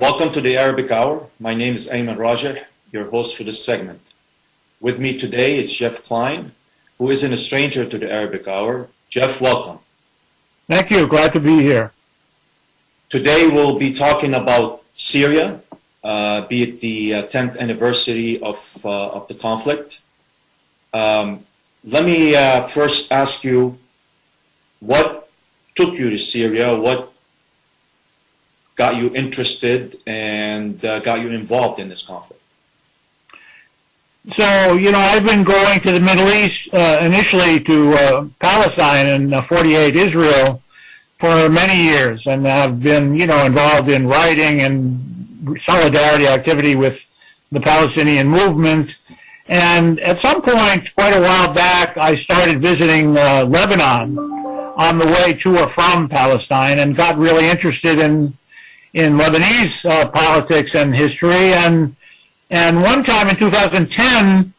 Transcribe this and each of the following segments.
Welcome to the Arabic Hour. My name is Ayman Rajeh, your host for this segment. With me today is Jeff Klein, who isn't a stranger to the Arabic Hour. Jeff, welcome. Thank you. Glad to be here. Today we'll be talking about Syria, uh, be it the uh, 10th anniversary of, uh, of the conflict. Um, let me uh, first ask you what took you to Syria? What got you interested and uh, got you involved in this conflict? So, you know, I've been going to the Middle East uh, initially to uh, Palestine and uh, 48 Israel for many years and I've been, you know, involved in writing and solidarity activity with the Palestinian movement. And at some point, quite a while back, I started visiting uh, Lebanon on the way to or from Palestine and got really interested in in Lebanese uh, politics and history. And and one time in 2010,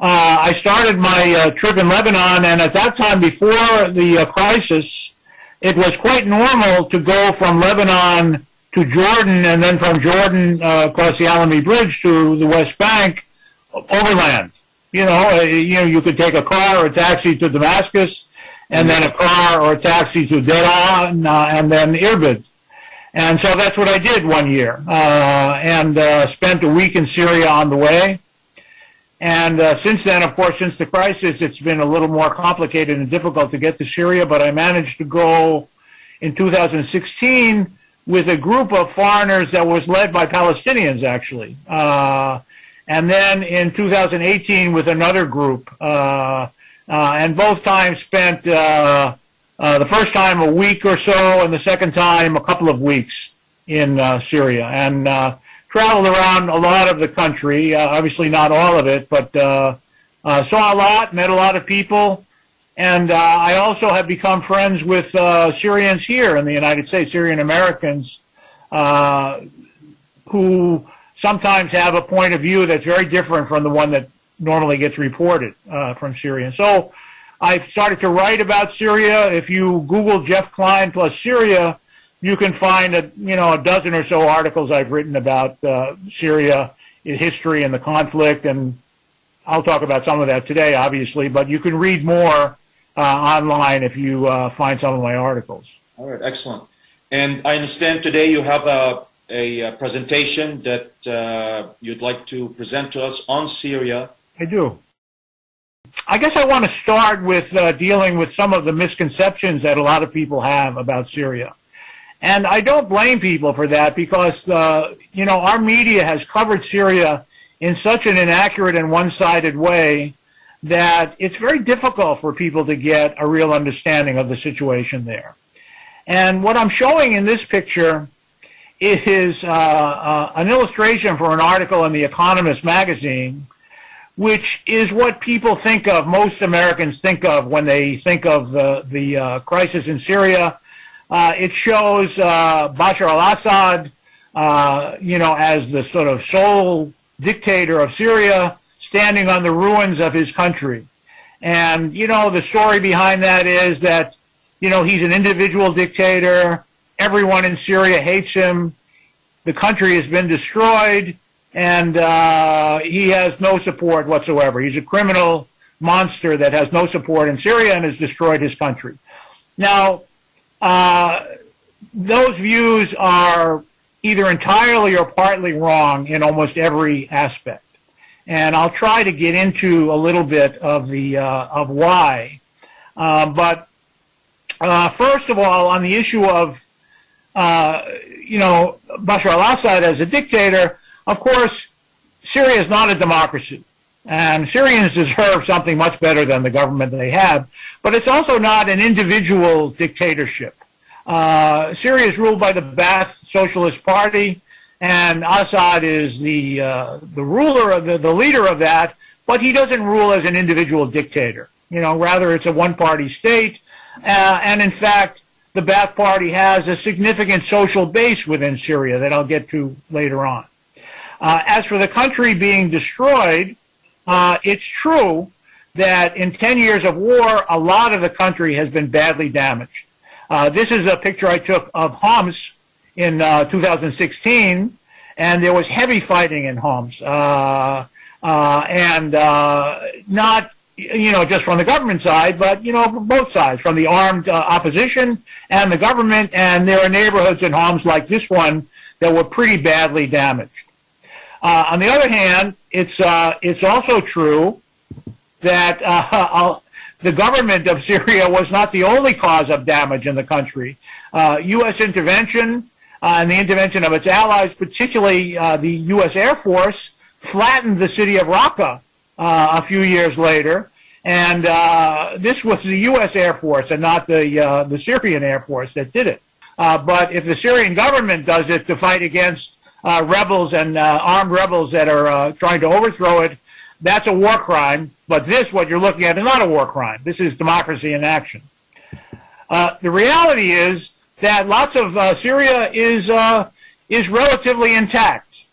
uh, I started my uh, trip in Lebanon, and at that time, before the uh, crisis, it was quite normal to go from Lebanon to Jordan, and then from Jordan uh, across the Allenby Bridge to the West Bank, overland. You know, uh, you know, you could take a car or a taxi to Damascus, and then a car or a taxi to Deraa, and, and then Irbid. And so that's what I did one year, uh, and uh, spent a week in Syria on the way. And uh, since then, of course, since the crisis, it's been a little more complicated and difficult to get to Syria. But I managed to go in 2016 with a group of foreigners that was led by Palestinians, actually. Uh, and then in 2018 with another group, uh, uh, and both times spent uh, the first time a week or so, and the second time a couple of weeks in uh, Syria, and uh, traveled around a lot of the country. Uh, obviously, not all of it, but uh, uh, saw a lot, met a lot of people, and I also have become friends with Syrians here in the United States, Syrian Americans, who sometimes have a point of view that's very different from the one that normally gets reported from Syria. So I started to write about Syria. If you Google Jeff Klein plus Syria, you can find a you know a dozen or so articles I've written about uh, Syria history and the conflict, and I'll talk about some of that today, obviously. But you can read more uh, online if you uh, find some of my articles. All right, excellent. And I understand today you have a, a presentation that uh, you'd like to present to us on Syria. I do. I guess I want to start with uh, dealing with some of the misconceptions that a lot of people have about Syria. And I don't blame people for that because, uh, you know, our media has covered Syria in such an inaccurate and one-sided way that it's very difficult for people to get a real understanding of the situation there. And what I'm showing in this picture is uh, uh an illustration for an article in The Economist magazine which is what people think of, most Americans think of when they think of the, the uh, crisis in Syria. Uh, it shows uh, Bashar al-Assad, uh, you know, as the sort of sole dictator of Syria, standing on the ruins of his country. And, you know, the story behind that is that, you know, he's an individual dictator. Everyone in Syria hates him. The country has been destroyed and uh, he has no support whatsoever. He's a criminal monster that has no support in Syria and has destroyed his country. Now, uh, those views are either entirely or partly wrong in almost every aspect. And I'll try to get into a little bit of the uh, of why. Um, but uh, first of all, on the issue of uh, you know Bashar al-Assad as a dictator, of course, Syria is not a democracy. And Syrians deserve something much better than the government they have. But it's also not an individual dictatorship. Uh, Syria is ruled by the Ba'ath Socialist Party, and Assad is the, uh, the ruler, of the, the leader of that, but he doesn't rule as an individual dictator. You know, rather it's a one-party state. Uh, and in fact, the Ba'ath Party has a significant social base within Syria that I'll get to later on. Uh, as for the country being destroyed, uh, it's true that in 10 years of war, a lot of the country has been badly damaged. Uh, this is a picture I took of Homs in uh, 2016, and there was heavy fighting in Homs, uh, uh, and not you know just from the government side, but you know from both sides, from the armed uh, opposition and the government. And there are neighborhoods in Homs like this one that were pretty badly damaged. Uh, on the other hand, it's uh, it's also true that the government of Syria was not the only cause of damage in the country. U.S. intervention uh, and the intervention of its allies, particularly uh, the U.S. Air Force, flattened the city of Raqqa uh, a few years later. And uh, this was the U.S. Air Force and not the, uh, the Syrian Air Force that did it. Uh, but if the Syrian government does it to fight against rebels and armed rebels that are trying to overthrow it, that's a war crime. But this, what you're looking at, is not a war crime. This is democracy in action. the reality is that lots of uh, Syria is uh, is relatively intact,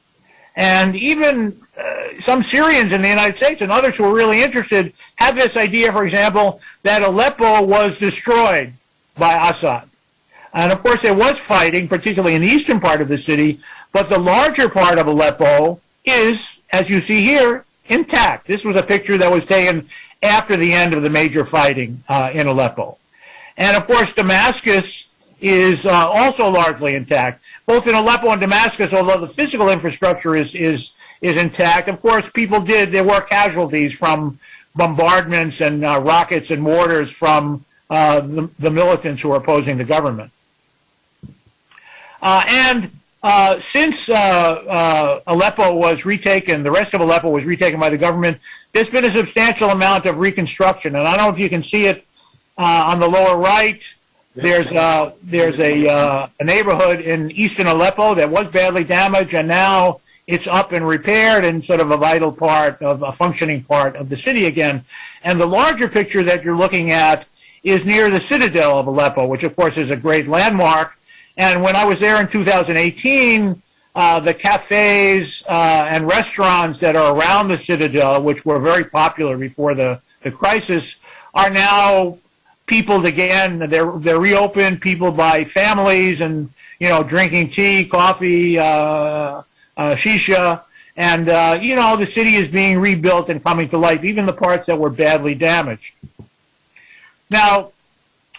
and even uh, some Syrians in the United States and others who are really interested have this idea, for example, that Aleppo was destroyed by Assad. And of course, there was fighting, particularly in the eastern part of the city, but the larger part of Aleppo is, as you see here, intact. This was a picture that was taken after the end of the major fighting uh, in Aleppo. And of course, Damascus is uh, also largely intact. Both in Aleppo and Damascus, although the physical infrastructure is, is, is intact, of course, people did, there were casualties from bombardments and uh, rockets and mortars from uh, the, the, militants who were opposing the government. Uh, and uh, since uh, Aleppo was retaken, the rest of Aleppo was retaken by the government, there's been a substantial amount of reconstruction. And I don't know if you can see it on the lower right. There's uh, there's a uh, a neighborhood in eastern Aleppo that was badly damaged, and now it's up and repaired and sort of a vital part of a functioning part of the city again. And the larger picture that you're looking at is near the citadel of Aleppo, which of course is a great landmark. And when I was there in 2018, uh, the cafes uh, and restaurants that are around the citadel, which were very popular before the, the crisis, are now peopled again. They're they're reopened. People by families and you know drinking tea, coffee, uh, uh, shisha, and uh, you know the city is being rebuilt and coming to life. Even the parts that were badly damaged. Now,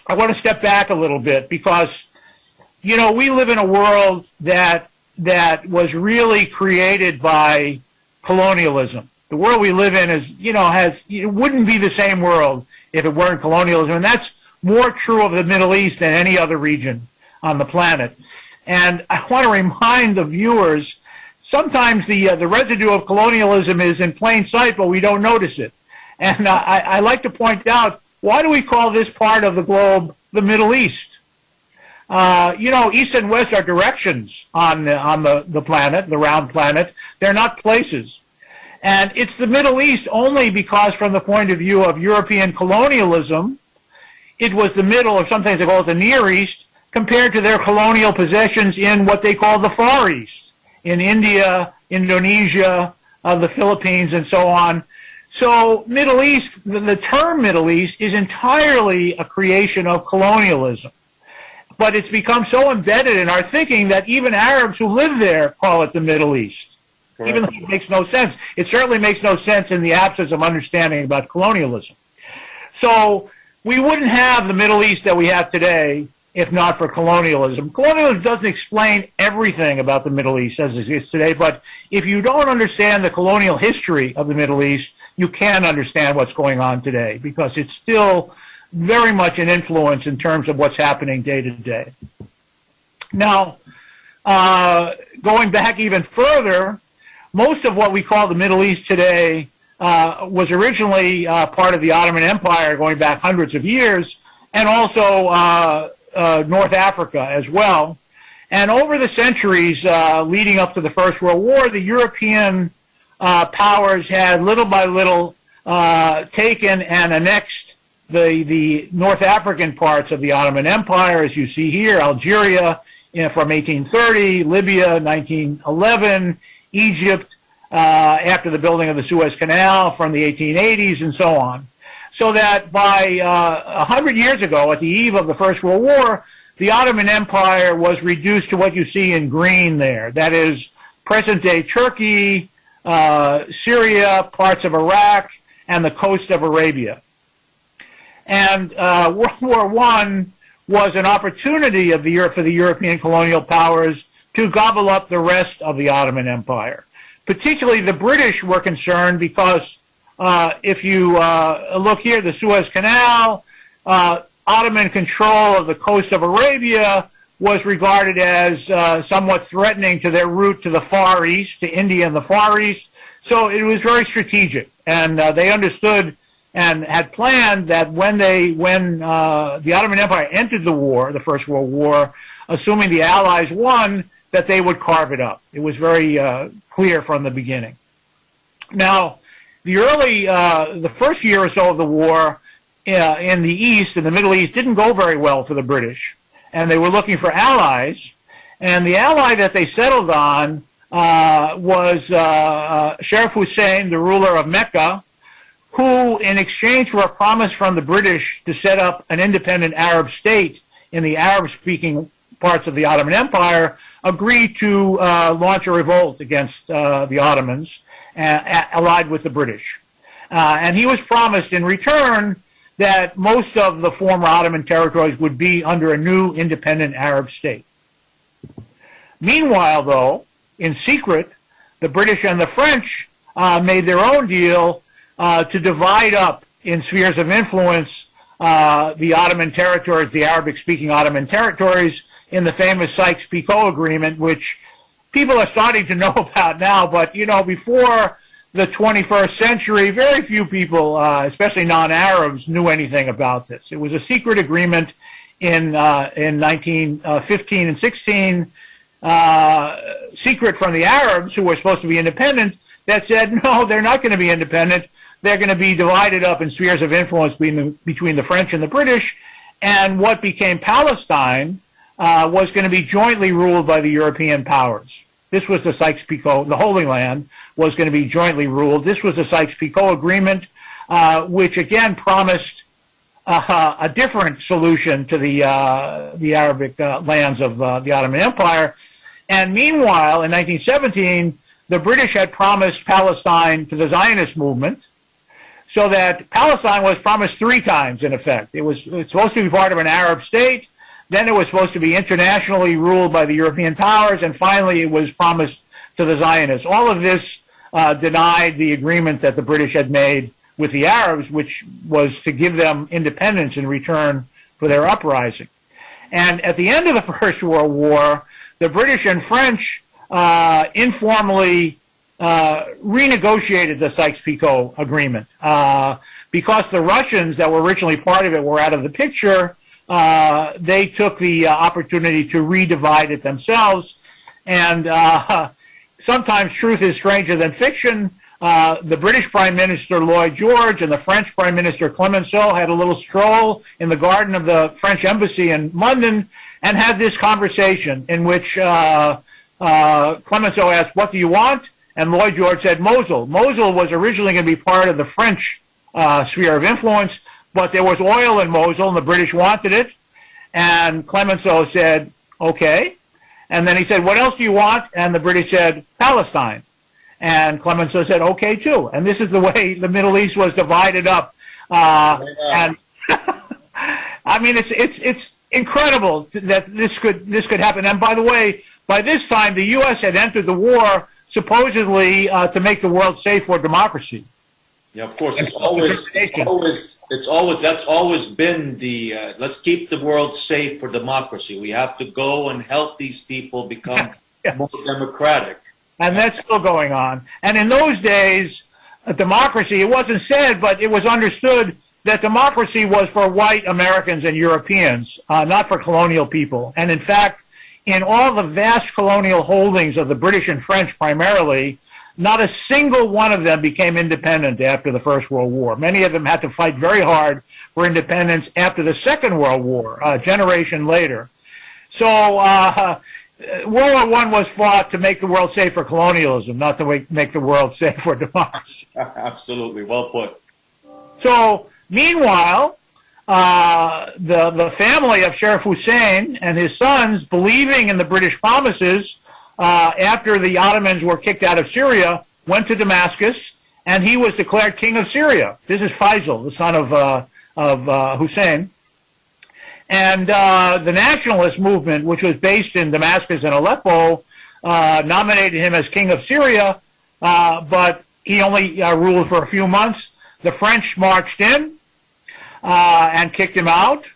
I want to step back a little bit because you know we live in a world that that was really created by colonialism. The world we live in is, you know, has it wouldn't be the same world if it weren't colonialism. And that's more true of the Middle East than any other region on the planet. And I want to remind the viewers, sometimes the, uh, the residue of colonialism is in plain sight, but we don't notice it. And uh, I, I like to point out, why do we call this part of the globe the Middle East? Uh, you know, east and west are directions on the, on the, the planet, the round planet. They're not places. And it's the Middle East only because from the point of view of European colonialism, it was the middle, or sometimes they call it the Near East, compared to their colonial possessions in what they call the Far East, in India, Indonesia, uh, the Philippines, and so on. So Middle East, the, the term Middle East is entirely a creation of colonialism. But it's become so embedded in our thinking that even Arabs who live there call it the Middle East. Correct. even though it makes no sense. It certainly makes no sense in the absence of understanding about colonialism. So we wouldn't have the Middle East that we have today if not for colonialism. Colonialism doesn't explain everything about the Middle East as it exists today, but if you don't understand the colonial history of the Middle East, you can understand what's going on today because it's still very much an influence in terms of what's happening day to day. Now, uh, going back even further, most of what we call the Middle East today uh, was originally uh, part of the Ottoman Empire going back hundreds of years, and also uh, uh North Africa as well. And over the centuries uh, leading up to the First World War, the European powers had little by little taken and annexed the, the North African parts of the Ottoman Empire, as you see here, Algeria you know, from 1830, Libya 1911, Egypt uh, after the building of the Suez Canal from the 1880s and so on. So that by uh, 100 years ago, at the eve of the First World War, the Ottoman Empire was reduced to what you see in green there. That is, present-day Turkey, uh, Syria, parts of Iraq, and the coast of Arabia. And uh, World War I was an opportunity of the, year for the European colonial powers to gobble up the rest of the Ottoman Empire. Particularly the British were concerned because uh, if you uh, look here, the Suez Canal, uh, Ottoman control of the coast of Arabia was regarded as uh, somewhat threatening to their route to the Far East, to India and the Far East. So it was very strategic, and uh, they understood and had planned that when they, when uh, the Ottoman Empire entered the war, the First World War, assuming the Allies won, that they would carve it up. It was very uh, clear from the beginning. Now, the early, uh, the first year or so of the war uh, in the East, in the Middle East, didn't go very well for the British, and they were looking for allies. And the ally that they settled on uh, was uh, Sharif Hussein, the ruler of Mecca, who, in exchange for a promise from the British to set up an independent Arab state in the Arab-speaking parts of the Ottoman Empire, agreed to uh, launch a revolt against uh, the Ottomans, uh, allied with the British. Uh, and he was promised in return that most of the former Ottoman territories would be under a new independent Arab state. Meanwhile, though, in secret, the British and the French uh, made their own deal uh, to divide up in spheres of influence uh, the Ottoman territories, the Arabic-speaking Ottoman territories, in the famous Sykes-Picot Agreement, which people are starting to know about now. But you know, before the 21st century, very few people, uh, especially non-Arabs, knew anything about this. It was a secret agreement in uh, in 1915 and 16, uh, secret from the Arabs who were supposed to be independent. That said, no, they're not going to be independent they're going to be divided up in spheres of influence between the, between the French and the British, and what became Palestine uh, was going to be jointly ruled by the European powers. This was the Sykes-Picot, the Holy Land was going to be jointly ruled. This was the Sykes-Picot Agreement, uh, which again promised uh, a different solution to the uh, the Arabic uh, lands of uh, the Ottoman Empire. And meanwhile, in 1917, the British had promised Palestine to the Zionist movement, so that Palestine was promised three times, in effect. It was, it was supposed to be part of an Arab state, then it was supposed to be internationally ruled by the European powers, and finally it was promised to the Zionists. All of this uh, denied the agreement that the British had made with the Arabs, which was to give them independence in return for their uprising. And at the end of the First World War, the British and French uh, informally uh, renegotiated the Sykes-Picot agreement uh, because the Russians that were originally part of it were out of the picture. Uh, they took the uh, opportunity to redivide it themselves, and uh, sometimes truth is stranger than fiction. The British Prime Minister Lloyd George and the French Prime Minister Clemenceau had a little stroll in the garden of the French embassy in London and had this conversation in which Clemenceau asked, "What do you want?" And Lloyd George said Mosul. Mosul was originally going to be part of the French uh, sphere of influence, but there was oil in Mosul, and the British wanted it. And Clemenceau said, okay. And then he said, what else do you want? And the British said, Palestine. And Clemenceau said, okay, too. And this is the way the Middle East was divided up. Uh, and I mean, it's it's it's incredible that this could this could happen. And by the way, by this time, the U.S. had entered the war supposedly uh, to make the world safe for democracy. Yeah, of course. It's always, it's always, it's always, that's always been the, uh, let's keep the world safe for democracy. We have to go and help these people become yes. more democratic. And that's still going on. And in those days, democracy, it wasn't said, but it was understood that democracy was for white Americans and Europeans, uh, not for colonial people. And in fact, in all the vast colonial holdings of the British and French primarily, not a single one of them became independent after the First World War. Many of them had to fight very hard for independence after the Second World War, a generation later. So uh, World War I was fought to make the world safe for colonialism, not to make the world safe for democracy. Absolutely, well put. So meanwhile, uh, the, the family of Sharif Hussein and his sons, believing in the British promises, uh, after the Ottomans were kicked out of Syria, went to Damascus, and he was declared king of Syria. This is Faisal, the son of, uh, of uh, Hussein. And uh, the nationalist movement, which was based in Damascus and Aleppo, uh, nominated him as king of Syria, uh, but he only ruled for a few months. The French marched in and kicked him out.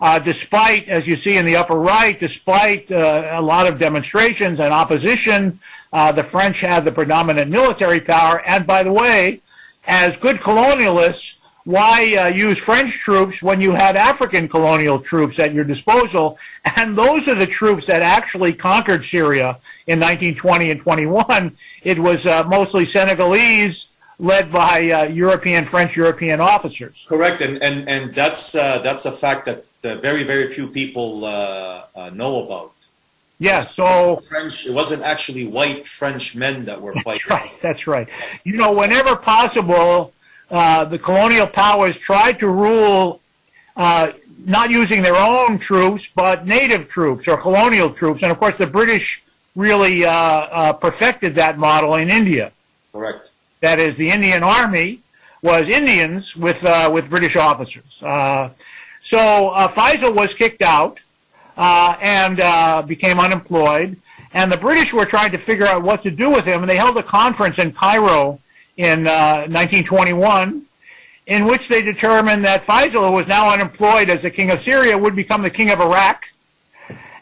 Uh, despite, as you see in the upper right, despite uh, a lot of demonstrations and opposition, uh, the French had the predominant military power. And by the way, as good colonialists, why uh, use French troops when you had African colonial troops at your disposal? And those are the troops that actually conquered Syria in 1920 and 21. It was uh, mostly Senegalese led by uh, European, French European officers. Correct, and and and that's uh, that's a fact that uh, very very few people uh, uh, know about. Yeah, so French. It wasn't actually white French men that were fighting. That's right. That's right. You know, whenever possible, uh, the colonial powers tried to rule. not using their own troops, but native troops or colonial troops, and of course the British really perfected that model in India. Correct that is, the Indian Army was Indians with uh, with British officers. Uh, so uh, Faisal was kicked out uh, and uh, became unemployed, and the British were trying to figure out what to do with him. And they held a conference in Cairo in 1921, in which they determined that Faisal, who was now unemployed as the king of Syria, would become the king of Iraq,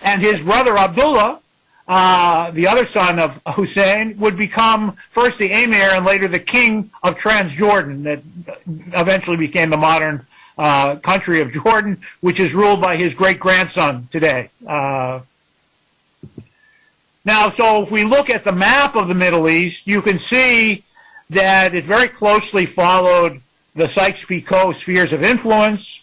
and his brother Abdullah uh, the other son of Hussein, would become first the emir and later the king of Transjordan, that eventually became the modern uh, country of Jordan, which is ruled by his great grandson today. Uh, now, so if we look at the map of the Middle East, you can see that it very closely followed the Sykes-Picot spheres of influence.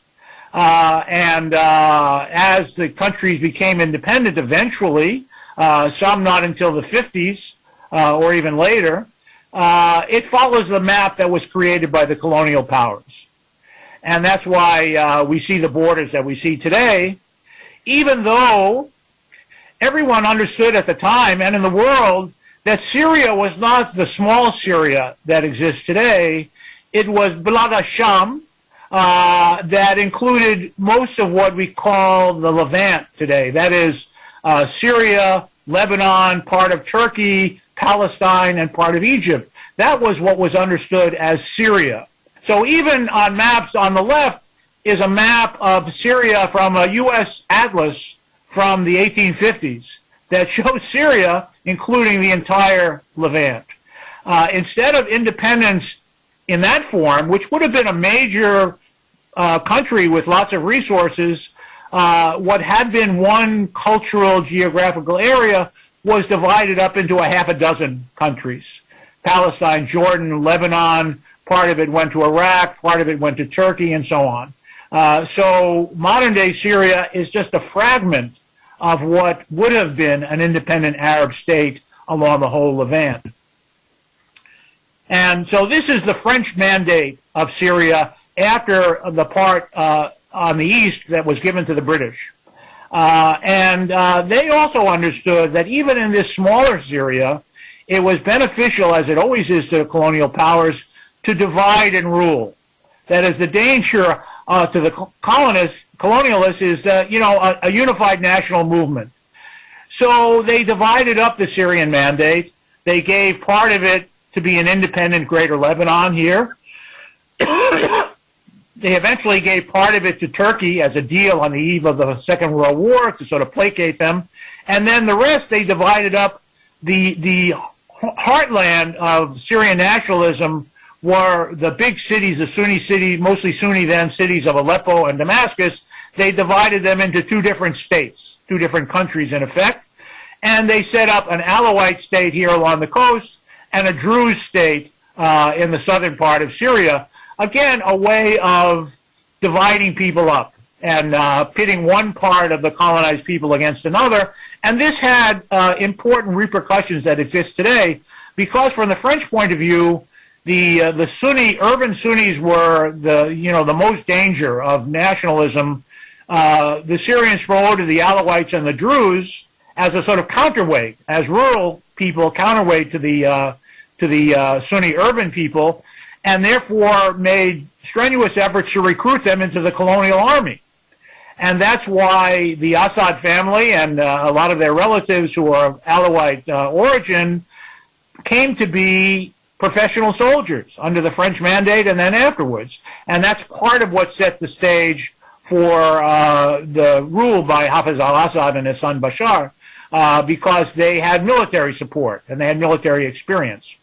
Uh, and uh, as the countries became independent eventually, uh, some not until the 50s uh, or even later. Uh, it follows the map that was created by the colonial powers. And that's why uh, we see the borders that we see today, even though everyone understood at the time and in the world that Syria was not the small Syria that exists today. It was Bilad Sham, uh, that included most of what we call the Levant today. That is uh, Syria, Lebanon, part of Turkey, Palestine, and part of Egypt. That was what was understood as Syria. So even on maps on the left is a map of Syria from a U.S. atlas from the 1850s that shows Syria, including the entire Levant. Uh, instead of independence in that form, which would have been a major uh, country with lots of resources, uh, what had been one cultural geographical area was divided up into a half a dozen countries. Palestine, Jordan, Lebanon, part of it went to Iraq, part of it went to Turkey, and so on. Uh, so modern day Syria is just a fragment of what would have been an independent Arab state along the whole Levant. And so this is the French mandate of Syria after the part uh, on the east that was given to the British. Uh, and uh, they also understood that even in this smaller Syria, it was beneficial, as it always is to the colonial powers, to divide and rule. That is, the danger uh, to the colonists, colonialists is, you know, a, a unified national movement. So they divided up the Syrian mandate. They gave part of it to be an independent Greater Lebanon here. They eventually gave part of it to Turkey as a deal on the eve of the Second World War to sort of placate them. And then the rest they divided up. The, the heartland of Syrian nationalism were the big cities, the Sunni cities, mostly Sunni then, cities of Aleppo and Damascus. They divided them into two different states, two different countries in effect. And they set up an Alawite state here along the coast and a Druze state uh, in the southern part of Syria again, a way of dividing people up and uh, pitting one part of the colonized people against another. And this had uh, important repercussions that exist today because from the French point of view, the uh, the Sunni urban Sunnis were the you know the most danger of nationalism. Uh, the Syrians promoted the Alawites and the Druze as a sort of counterweight, as rural people counterweight to the uh, to the uh, Sunni urban people, and therefore made strenuous efforts to recruit them into the colonial army. And that's why the Assad family and uh, a lot of their relatives who are of Alawite uh, origin came to be professional soldiers under the French mandate and then afterwards. And that's part of what set the stage for uh, the rule by Hafiz al-Assad and his son Bashar, uh, because they had military support and they had military experience.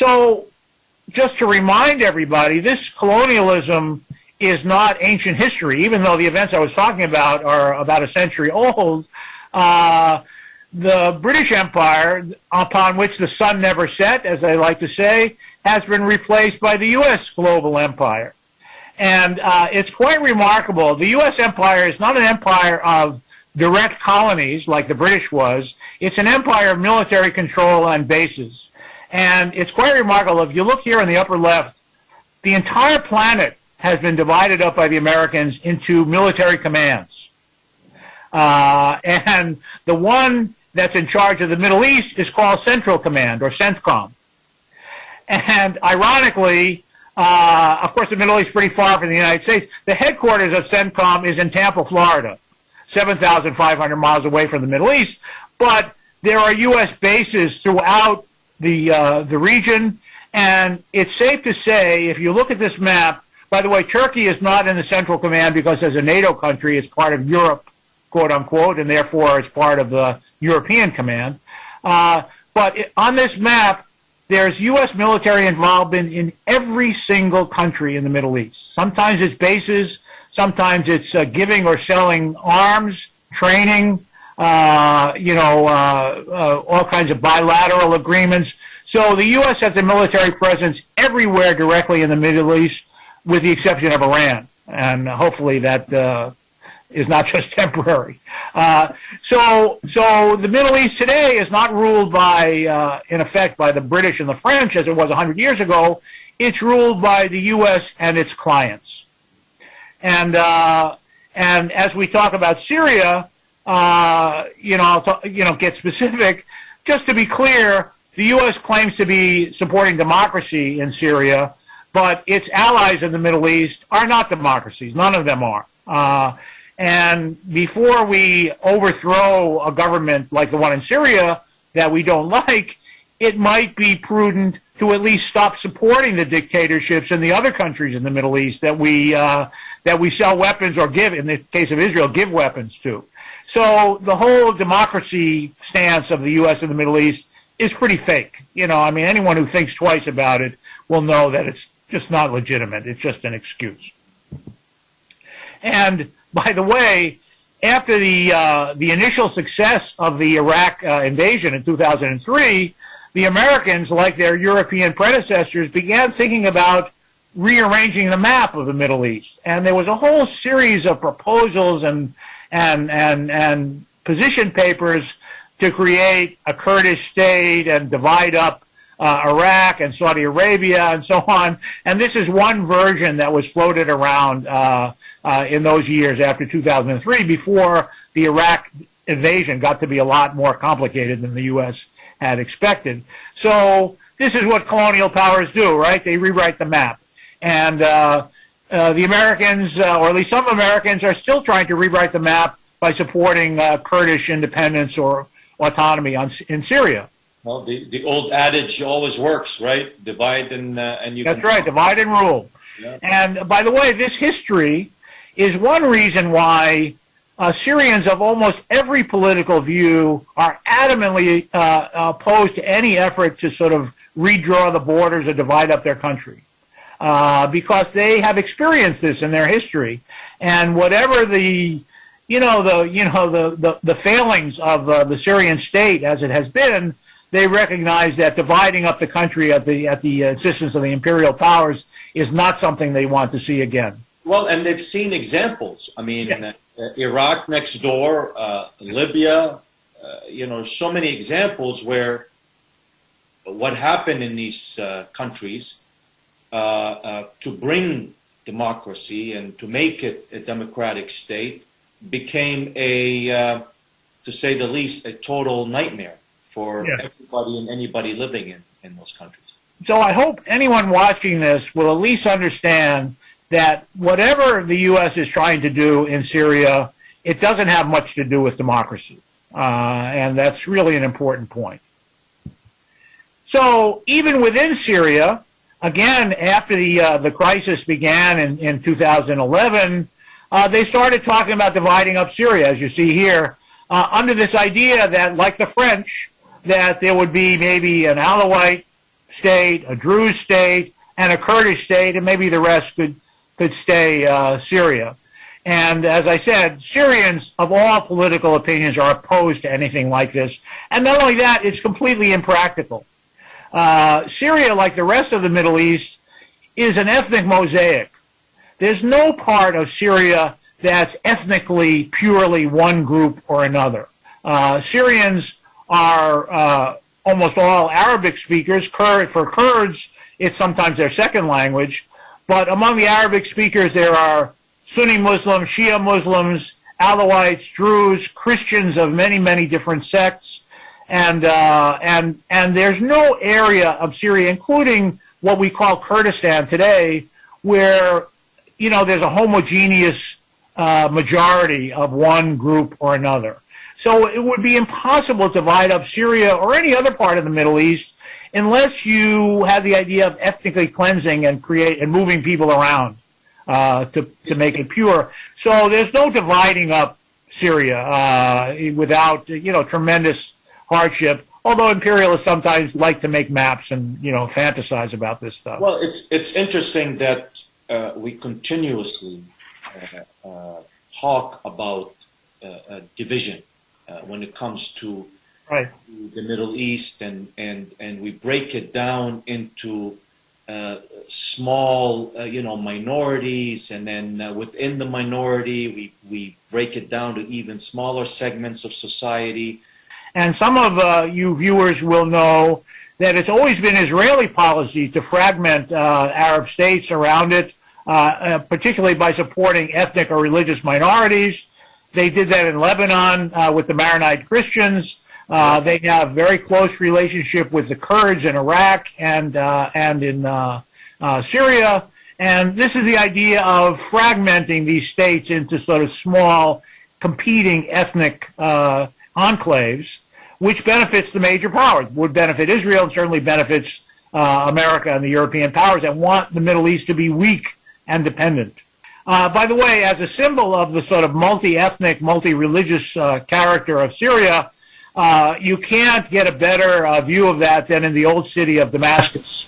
So just to remind everybody, this colonialism is not ancient history, even though the events I was talking about are about a century old. Uh, the British Empire, upon which the sun never set, as they like to say, has been replaced by the U.S. global empire. And uh, it's quite remarkable. The U.S. empire is not an empire of direct colonies like the British was. It's an empire of military control and bases. And it's quite remarkable. If you look here in the upper left, the entire planet has been divided up by the Americans into military commands. Uh, and the one that's in charge of the Middle East is called Central Command or CENTCOM. And ironically, uh, of course, the Middle East is pretty far from the United States. The headquarters of CENTCOM is in Tampa, Florida, 7,500 miles away from the Middle East. But there are U.S. bases throughout the uh, the region, and it's safe to say, if you look at this map, by the way, Turkey is not in the Central Command because as a NATO country, it's part of Europe, quote unquote, and therefore it's part of the European Command. Uh, but it, on this map, there's U.S. military involvement in every single country in the Middle East. Sometimes it's bases, sometimes it's uh, giving or selling arms, training, uh, you know, uh, uh, all kinds of bilateral agreements. So the U.S. has a military presence everywhere directly in the Middle East, with the exception of Iran. And hopefully that uh, is not just temporary. Uh, so, so the Middle East today is not ruled by, in effect, by the British and the French as it was 100 years ago. It's ruled by the U.S. and its clients. And, and as we talk about Syria, uh, you know, I'll you know, get specific. Just to be clear, the U.S. claims to be supporting democracy in Syria, but its allies in the Middle East are not democracies. None of them are. Uh, and before we overthrow a government like the one in Syria that we don't like, it might be prudent to at least stop supporting the dictatorships in the other countries in the Middle East that we uh, that we sell weapons or give, in the case of Israel, give weapons to. So the whole democracy stance of the U.S. in the Middle East is pretty fake. You know, I mean, anyone who thinks twice about it will know that it's just not legitimate. It's just an excuse. And by the way, after the uh, the initial success of the Iraq uh, invasion in 2003, the Americans, like their European predecessors, began thinking about rearranging the map of the Middle East. And there was a whole series of proposals and and and and position papers to create a Kurdish state and divide up uh, Iraq and Saudi Arabia and so on. And this is one version that was floated around uh, uh, in those years after 2003 before the Iraq invasion got to be a lot more complicated than the U.S. had expected. So this is what colonial powers do, right? They rewrite the map. And uh, the Americans, uh, or at least some Americans, are still trying to rewrite the map by supporting uh, Kurdish independence or autonomy on, in Syria. Well, the, the old adage always works, right? Divide and, uh, and you That's right, divide and rule. Yeah. And by the way, this history is one reason why uh, Syrians of almost every political view are adamantly uh, opposed to any effort to sort of redraw the borders or divide up their country. Uh, because they have experienced this in their history. And whatever the, you know, the, you know, the, the, the failings of uh, the Syrian state as it has been, they recognize that dividing up the country at the, at the insistence of the imperial powers is not something they want to see again. Well, and they've seen examples. I mean, yes. uh, Iraq next door, uh, Libya, uh, you know, so many examples where what happened in these uh, countries to bring democracy and to make it a democratic state became a, uh, to say the least, a total nightmare for Yeah. everybody and anybody living in, in those countries. So I hope anyone watching this will at least understand that whatever the U.S. is trying to do in Syria, it doesn't have much to do with democracy. Uh, and that's really an important point. So even within Syria, again, after the, uh, the crisis began in, in 2011, uh, they started talking about dividing up Syria, as you see here, uh, under this idea that, like the French, that there would be maybe an Alawite state, a Druze state, and a Kurdish state, and maybe the rest could could stay uh, Syria. And as I said, Syrians of all political opinions are opposed to anything like this. And not only that, it's completely impractical. Uh, Syria, like the rest of the Middle East, is an ethnic mosaic. There's no part of Syria that's ethnically purely one group or another. Uh, Syrians are uh, almost all Arabic speakers. Kurd, for Kurds, it's sometimes their second language. But among the Arabic speakers, there are Sunni Muslims, Shia Muslims, Alawites, Druze, Christians of many, many different sects. And, uh, and, and there's no area of Syria, including what we call Kurdistan today, where, you know, there's a homogeneous uh, majority of one group or another. So it would be impossible to divide up Syria or any other part of the Middle East unless you have the idea of ethnically cleansing and create and moving people around uh, to to make it pure. So there's no dividing up Syria uh, without you know tremendous hardship. Although imperialists sometimes like to make maps and you know fantasize about this stuff. Well, it's it's interesting that uh, we continuously uh, uh, talk about uh, division when it comes to right. the Middle East, and and and we break it down into uh, small, uh, you know, minorities, and then uh, within the minority, we we break it down to even smaller segments of society. And some of uh, you viewers will know that it's always been Israeli policy to fragment uh, Arab states around it, uh, particularly by supporting ethnic or religious minorities. They did that in Lebanon with the Maronite Christians. Uh, they have very close relationship with the Kurds in Iraq and uh, and in uh, uh, Syria. And this is the idea of fragmenting these states into sort of small, competing ethnic uh, enclaves, which benefits the major powers. Would benefit Israel and certainly benefits America and the European powers that want the Middle East to be weak and dependent. by the way, as a symbol of the sort of multi-ethnic, multi-religious character of Syria, uh, you can't get a better uh, view of that than in the old city of Damascus,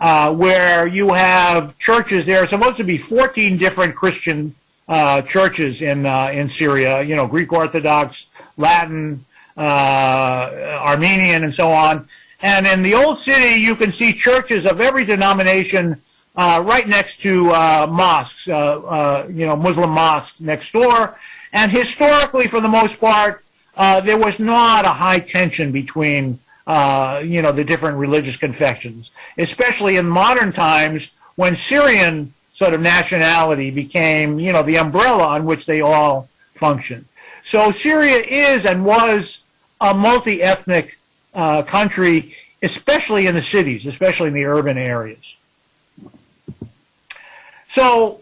uh, where you have churches. There are supposed to be 14 different Christian uh, churches in uh, in Syria. You know, Greek Orthodox, Latin, Armenian, and so on. And in the old city, you can see churches of every denomination right next to mosques. you know, Muslim mosques next door. And historically, for the most part, uh, there was not a high tension between uh, you know the different religious confessions, especially in modern times when Syrian sort of nationality became you know the umbrella on which they all functioned. So Syria is and was a multi-ethnic uh, country, especially in the cities, especially in the urban areas. So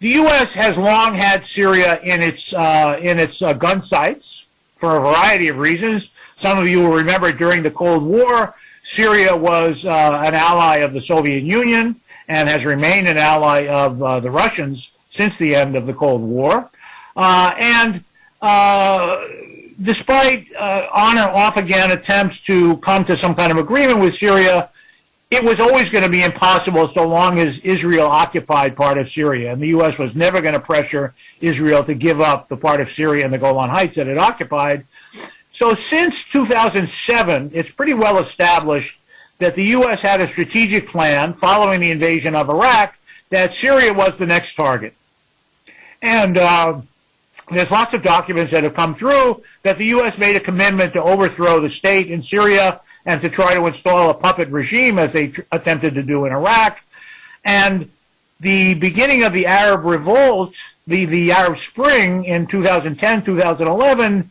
the U.S. has long had Syria in its uh, in its uh, gun sights for a variety of reasons. Some of you will remember during the Cold War, Syria was uh, an ally of the Soviet Union and has remained an ally of uh, the Russians since the end of the Cold War. Uh, and uh, despite uh, on and off again attempts to come to some kind of agreement with Syria, it was always going to be impossible so long as Israel occupied part of Syria. And the U.S. was never going to pressure Israel to give up the part of Syria and the Golan Heights that it occupied. So since 2007, it's pretty well established that the U.S. had a strategic plan following the invasion of Iraq that Syria was the next target. And uh, there's lots of documents that have come through that the U.S. made a commitment to overthrow the state in Syria and to try to install a puppet regime as they attempted to do in Iraq. And the beginning of the Arab revolt the, the Arab Spring in 2010, 2011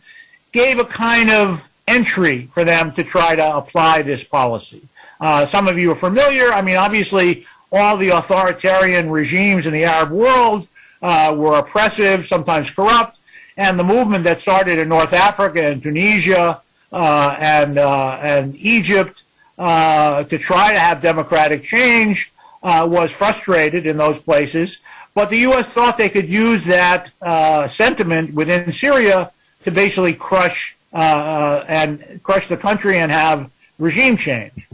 gave a kind of entry for them to try to apply this policy. Uh, some of you are familiar. I mean, obviously, all the authoritarian regimes in the Arab world uh, were oppressive, sometimes corrupt, and the movement that started in North Africa and Tunisia uh, and uh, and Egypt uh, to try to have democratic change was frustrated in those places. But the U.S. thought they could use that sentiment within Syria to basically crush and crush the country and have regime change.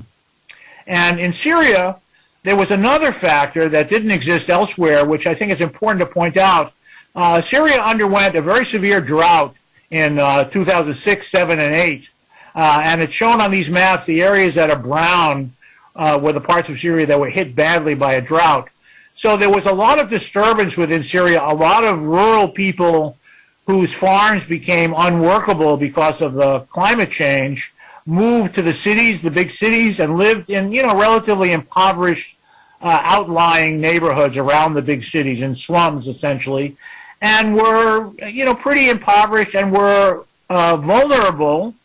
And in Syria, there was another factor that didn't exist elsewhere, which I think is important to point out. Uh, Syria underwent a very severe drought in uh, 2006, 7, and 8. Uh, and it's shown on these maps, the areas that are brown uh, were the parts of Syria that were hit badly by a drought. So there was a lot of disturbance within Syria, a lot of rural people whose farms became unworkable because of the climate change moved to the cities, the big cities, and lived in, you know, relatively impoverished uh, outlying neighborhoods around the big cities in slums, essentially, and were, you know, pretty impoverished and were uh, vulnerable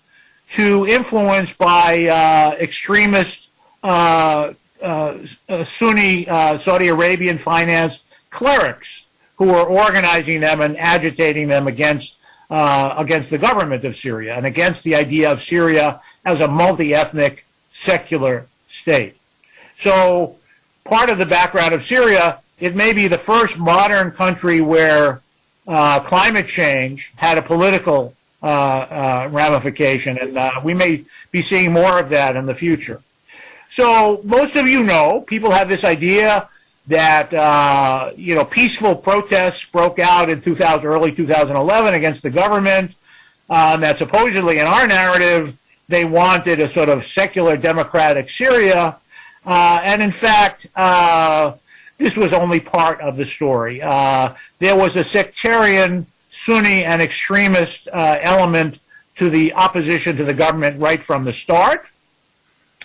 to influence by uh, extremist uh, uh, Sunni uh, Saudi Arabian financed clerics who were organizing them and agitating them against against the government of Syria and against the idea of Syria as a multi-ethnic secular state. So part of the background of Syria, it may be the first modern country where uh, climate change had a political uh, uh, ramification, and uh, we may be seeing more of that in the future. So most of you know, people have this idea that uh, you know peaceful protests broke out in 2000, early 2011 against the government. Um, that supposedly, in our narrative, they wanted a sort of secular democratic Syria. Uh, and in fact, uh, this was only part of the story. Uh, there was a sectarian, Sunni, and extremist uh, element to the opposition to the government right from the start.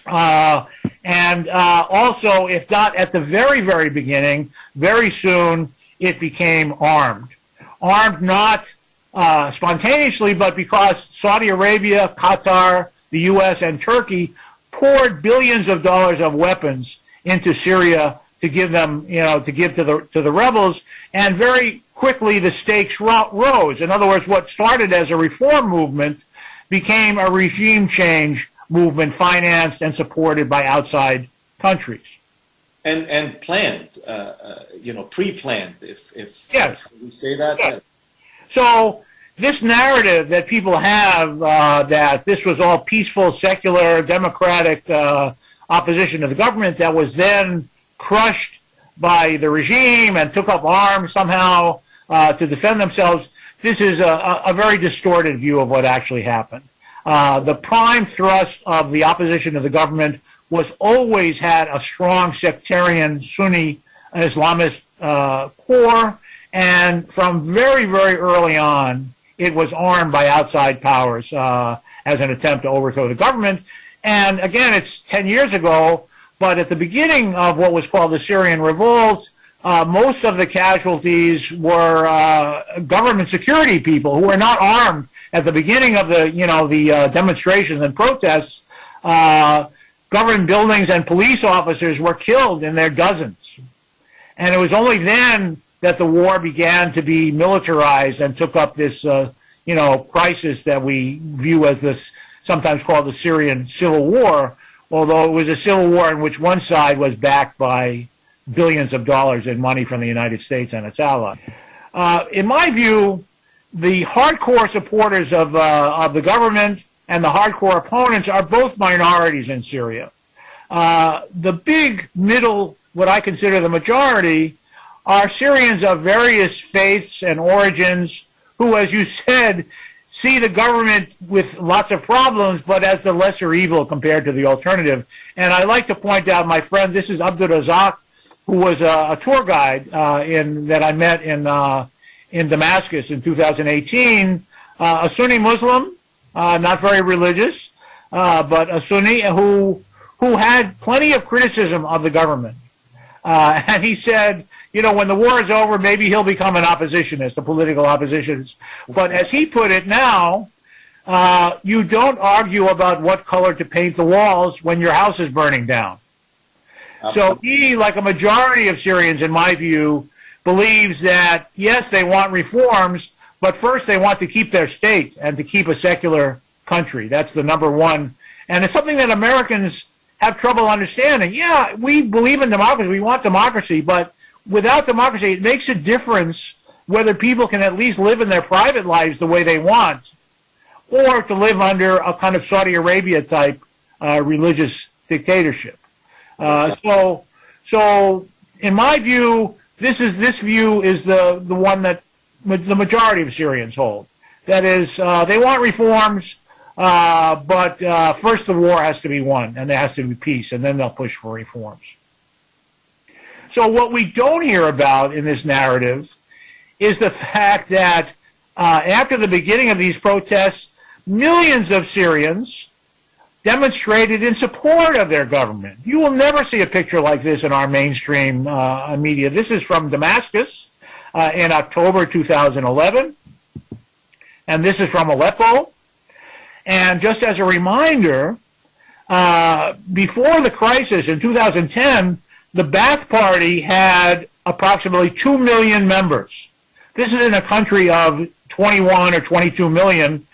Uh, and uh, also, if not at the very, very beginning, very soon it became armed. Armed not uh, spontaneously, but because Saudi Arabia, Qatar, the U.S., and Turkey poured billions of dollars of weapons into Syria to give them, you know, to give to the to the rebels, and very quickly the stakes ro- rose. In other words, what started as a reform movement became a regime change movement, financed and supported by outside countries. And and planned, uh, uh, you know, pre-planned. If if yes, we say that. Yes. So this narrative that people have uh, that this was all peaceful, secular, democratic uh, opposition to the government that was then crushed by the regime and took up arms somehow uh, to defend themselves. This is a, a, very distorted view of what actually happened. Uh, the prime thrust of the opposition to the government was always had a strong sectarian Sunni Islamist uh, core and from very, very early on, it was armed by outside powers uh, as an attempt to overthrow the government. And again, it's 10 years ago, but at the beginning of what was called the Syrian revolt, uh, most of the casualties were uh, government security people who were not armed at the beginning of the, you know, the uh, demonstrations and protests. Uh, government buildings and police officers were killed in their dozens. And it was only then that the war began to be militarized and took up this, uh, you know, crisis that we view as this sometimes called the Syrian civil war, although it was a civil war in which one side was backed by billions of dollars in money from the United States and its allies. Uh, in my view, the hardcore supporters of, uh, of the government and the hardcore opponents are both minorities in Syria. Uh, the big middle, what I consider the majority, are Syrians of various faiths and origins who, as you said, see the government with lots of problems, but as the lesser evil compared to the alternative. And I like to point out, my friend, this is Abdul Razak, who was a, a tour guide uh, in that I met in uh, in Damascus in 2018, uh, a Sunni Muslim, uh, not very religious, uh, but a Sunni who who had plenty of criticism of the government. Uh, and he said, you know, when the war is over, maybe he'll become an oppositionist, a political oppositionist. But as he put it now, uh, you don't argue about what color to paint the walls when your house is burning down. Absolutely. So he, like a majority of Syrians, in my view, believes that yes, they want reforms, but first they want to keep their state and to keep a secular country. That's the number one. And it's something that Americans have trouble understanding. Yeah, we believe in democracy. We want democracy, but without democracy, it makes a difference whether people can at least live in their private lives the way they want, or to live under a kind of Saudi Arabia type uh, religious dictatorship. Uh, so, so in my view, this is this view is the the one that ma- the majority of Syrians hold. That is, uh, they want reforms, uh, but uh, first the war has to be won, and there has to be peace, and then they'll push for reforms. So what we don't hear about in this narrative is the fact that uh, after the beginning of these protests, millions of Syrians demonstrated in support of their government. You will never see a picture like this in our mainstream uh, media. This is from Damascus uh, in October 2011, and this is from Aleppo. And just as a reminder, uh, before the crisis in 2010, the Ba'ath Party had approximately 2 million members. This is in a country of 21 or 22 million.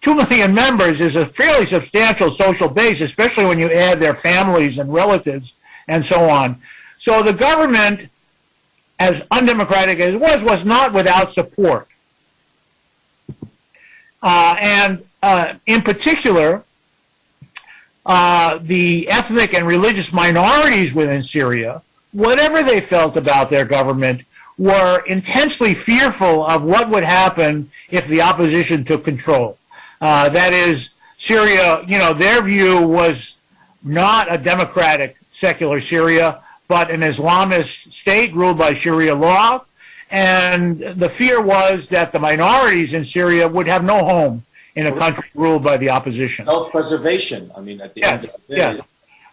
2 million members is a fairly substantial social base, especially when you add their families and relatives and so on. So the government, as undemocratic as it was, was not without support. Uh, and uh, in particular, uh, the ethnic and religious minorities within Syria, whatever they felt about their government, were intensely fearful of what would happen if the opposition took control. Uh, that is, Syria, you know, their view was not a democratic secular Syria, but an Islamist state ruled by Sharia law. And the fear was that the minorities in Syria would have no home in a country ruled by the opposition. Self-preservation. I mean, at the yes, end of the day. Yes.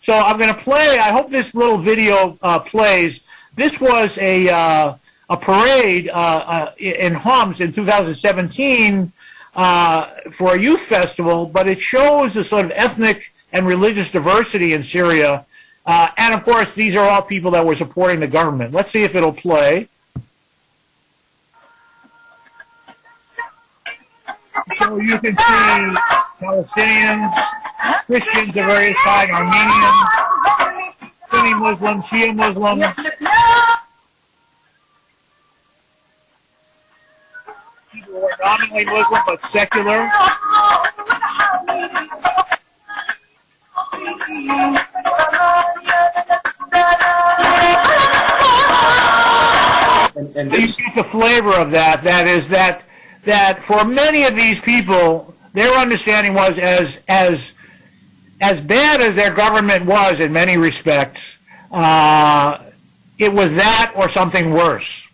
So I'm going to play. I hope this little video uh, plays. This was a uh, a parade uh, uh in Homs in 2017 uh, for a youth festival, but it shows the sort of ethnic and religious diversity in Syria. Uh, and of course, these are all people that were supporting the government. Let's see if it'll play. So you can see Palestinians, Christians of various kinds, Armenians, Sunni Muslims, Shia Muslims. People who are nominally Muslim but secular. And, and this, you get the flavor of that. That is that that for many of these people, their understanding was as as as bad as their government was in many respects, uh, it was that or something worse.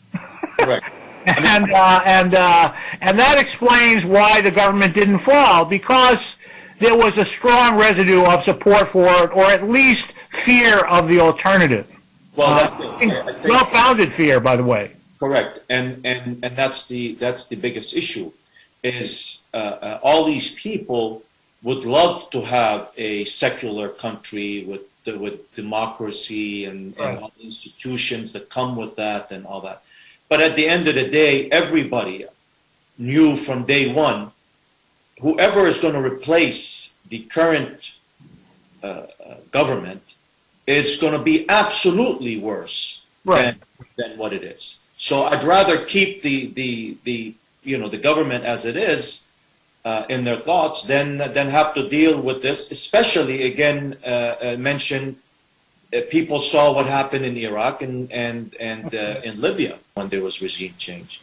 Right. and uh, and uh, and that explains why the government didn't fall because there was a strong residue of support for it, or at least fear of the alternative. Well, uh, well-founded fear, by the way. Correct, and and and that's the that's the biggest issue, is uh, uh, all these people would love to have a secular country with with democracy and, right. and all the institutions that come with that and all that, but at the end of the day, everybody knew from day one, whoever is going to replace the current uh, uh government is going to be absolutely worse right. than than what it is. So I'd rather keep the the the you know the government as it is uh, in their thoughts than than have to deal with this. Especially again, uh, uh, mention uh, people saw what happened in Iraq and and and uh, in Libya when there was regime change.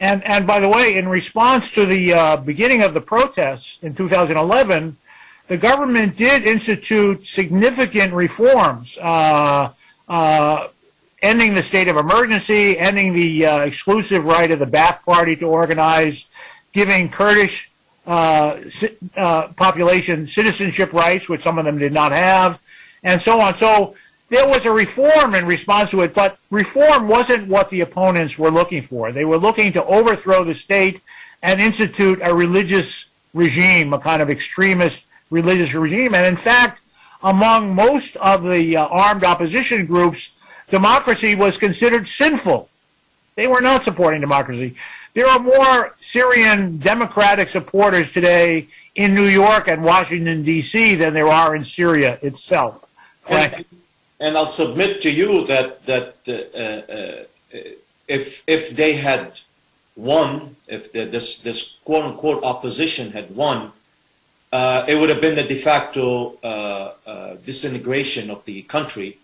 And and by the way, in response to the uh, beginning of the protests in 2011, the government did institute significant reforms ending the state of emergency, ending the uh, exclusive right of the Ba'ath Party to organize, giving Kurdish uh, uh, population citizenship rights, which some of them did not have, and so on. So there was a reform in response to it, but reform wasn't what the opponents were looking for. They were looking to overthrow the state and institute a religious regime, a kind of extremist religious regime. And in fact, among most of the uh, armed opposition groups, democracy was considered sinful. They were not supporting democracy. There are more Syrian democratic supporters today in New York and Washington, D.C. than there are in Syria itself. And, and I'll submit to you that, that uh, uh, if, if they had won, if the, this, this quote unquote opposition had won, uh, it would have been the de facto uh, uh, disintegration of the country.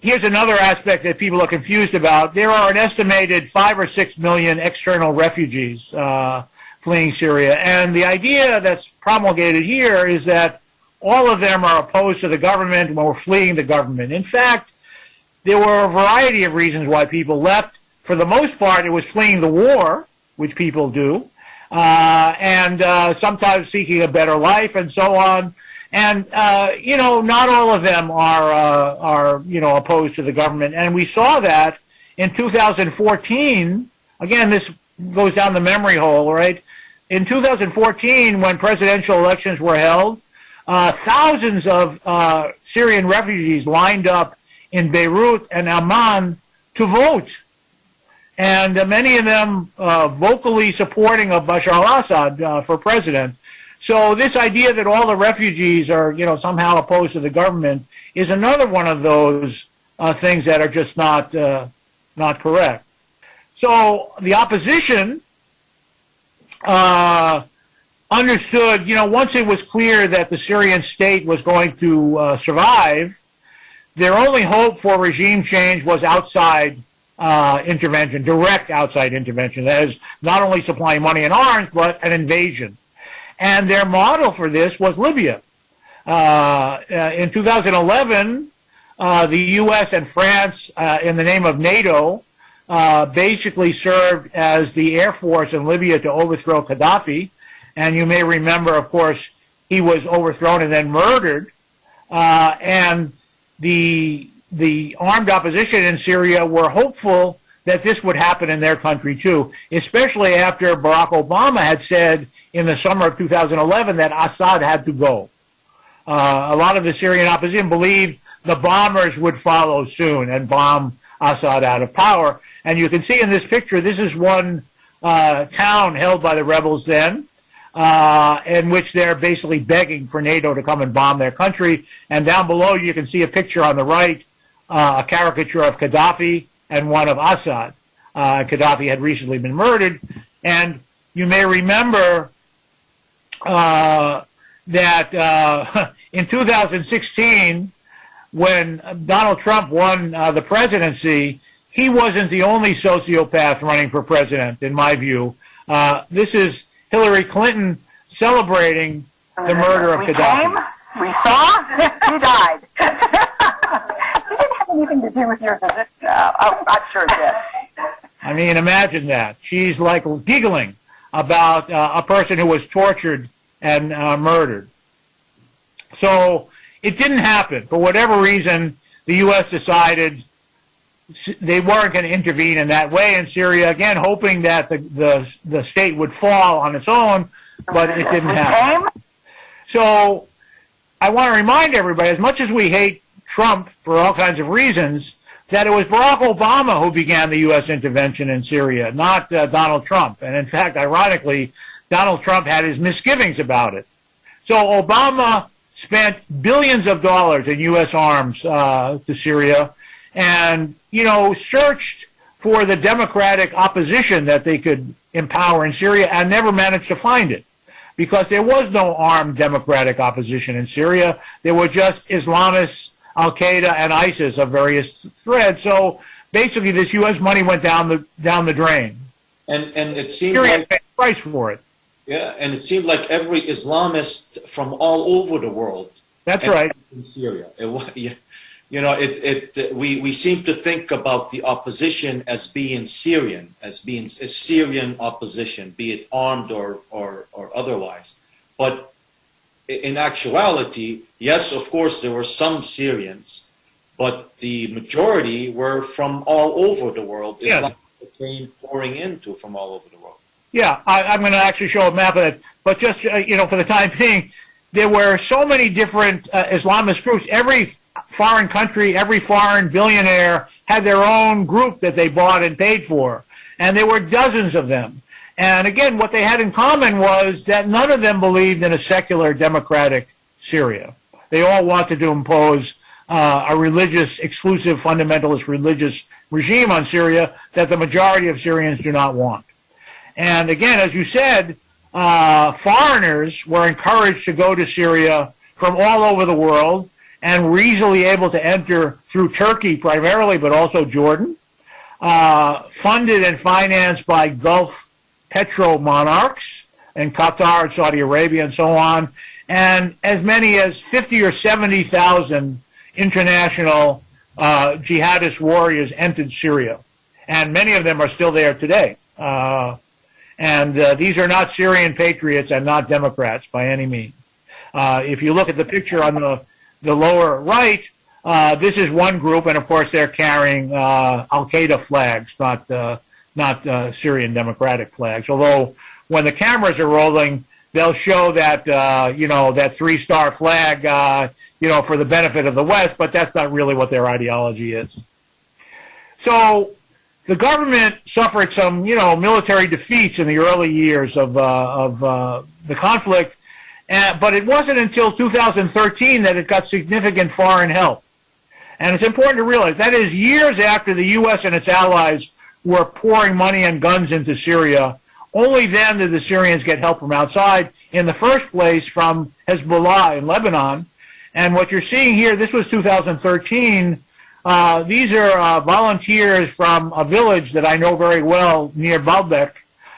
Here's another aspect that people are confused about. There are an estimated five or six million external refugees uh, fleeing Syria. And the idea that's promulgated here is that all of them are opposed to the government and were fleeing the government. In fact, there were a variety of reasons why people left. For the most part, it was fleeing the war, which people do uh, and uh, sometimes seeking a better life and so on. And uh, you know, not all of them are uh, are you know opposed to the government, and we saw that in 2014. Again, this goes down the memory hole, right? In 2014, when presidential elections were held, uh, thousands of uh, Syrian refugees lined up in Beirut and Amman to vote and many of them uh, vocally supporting of Bashar al-Assad uh, for president. So this idea that all the refugees are, you know, somehow opposed to the government is another one of those uh, things that are just not uh, not correct. So the opposition uh, understood, you know, once it was clear that the Syrian state was going to survive, their only hope for regime change was outside uh, intervention, direct outside intervention. That is not only supplying money and arms, but an invasion. And their model for this was Libya. Uh, uh in 2011, uh, the U.S. and France, uh, in the name of NATO, uh, basically served as the air force in Libya to overthrow Gaddafi. And you may remember, of course, he was overthrown and then murdered. and the the armed opposition in Syria were hopeful that this would happen in their country too, especially after Barack Obama had said in the summer of 2011 that Assad had to go. Uh, a lot of the Syrian opposition believed the bombers would follow soon and bomb Assad out of power. And you can see in this picture, this is one uh, town held by the rebels then, uh, in which they're basically begging for NATO to come and bomb their country. And down below, you can see a picture on the right uh, a caricature of Gaddafi and one of Assad. Uh, Gaddafi had recently been murdered, and you may remember uh, that uh, in 2016, when Donald Trump won uh, the presidency, he wasn't the only sociopath running for president, in my view. Uh, this is Hillary Clinton celebrating the murder of we Gaddafi. Came, we saw, he died. It didn't have anything to do with your visit? Uh, oh, I'm sure it did. I mean, imagine that. She's like giggling about uh, a person who was tortured and uh, murdered. So it didn't happen. For whatever reason, the U.S. decided they weren't going to intervene in that way in Syria, again, hoping that the, the, the state would fall on its own, but it didn't happen. So I want to remind everybody, as much as we hate Trump for all kinds of reasons, that it was Barack Obama who began the U.S. intervention in Syria, not uh, Donald Trump. And in fact, ironically, Donald Trump had his misgivings about it. So Obama spent billions of dollars in U.S. arms uh, to Syria and, you know, searched for the democratic opposition that they could empower in Syria and never managed to find it because there was no armed democratic opposition in Syria. There were just Islamists Al Qaeda and ISIS of various threads. So basically, this U.S. money went down the down the drain. And and it seemed Syria like price for it. Yeah, and it seemed like every Islamist from all over the world. That's right. In Syria, it, you know, it it we we seem to think about the opposition as being Syrian, as being a Syrian opposition, be it armed or or or otherwise. But in actuality, yes, of course, there were some Syrians, but the majority were from all over the world. Yeah. Islam came pouring into from all over the world. Yeah, I, I'm going to actually show a map of it. But just, uh, you know, for the time being, there were so many different uh, Islamist groups. Every foreign country, every foreign billionaire had their own group that they bought and paid for. And there were dozens of them. And again, what they had in common was that none of them believed in a secular democratic Syria. They all wanted to impose uh, a religious, exclusive, fundamentalist religious regime on Syria that the majority of Syrians do not want. And again, as you said, uh, foreigners were encouraged to go to Syria from all over the world and were easily able to enter through Turkey primarily, but also Jordan, uh, funded and financed by Gulf petro monarchs and Qatar and Saudi Arabia and so on, and as many as 50 or 70,000 international uh, jihadist warriors entered Syria, and many of them are still there today. Uh, and uh, these are not Syrian patriots and not Democrats by any means. Uh, if you look at the picture on the, the lower right, uh, this is one group, and of course they're carrying uh, Al Qaeda flags, not uh, not uh, Syrian democratic flags. Although when the cameras are rolling, they'll show that you know that three star flag, you know, for the benefit of the West, but that's not really what their ideology is. So the government suffered some, you know, military defeats in the early years of, uh, of uh, the conflict, and, but it wasn't until 2013 that it got significant foreign help. And it's important to realize that is years after the U.S. and its allies were pouring money and guns into Syria. Only then did the Syrians get help from outside, in the first place from Hezbollah in Lebanon. And what you're seeing here, this was 2013, uh, these are uh, volunteers from a village that I know very well near Baalbek,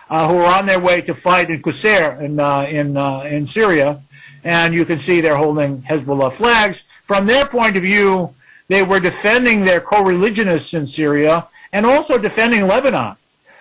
uh, who are on their way to fight in Qusayr in uh, in uh, in Syria, and you can see they're holding Hezbollah flags. From their point of view, they were defending their co-religionists in Syria and also defending Lebanon,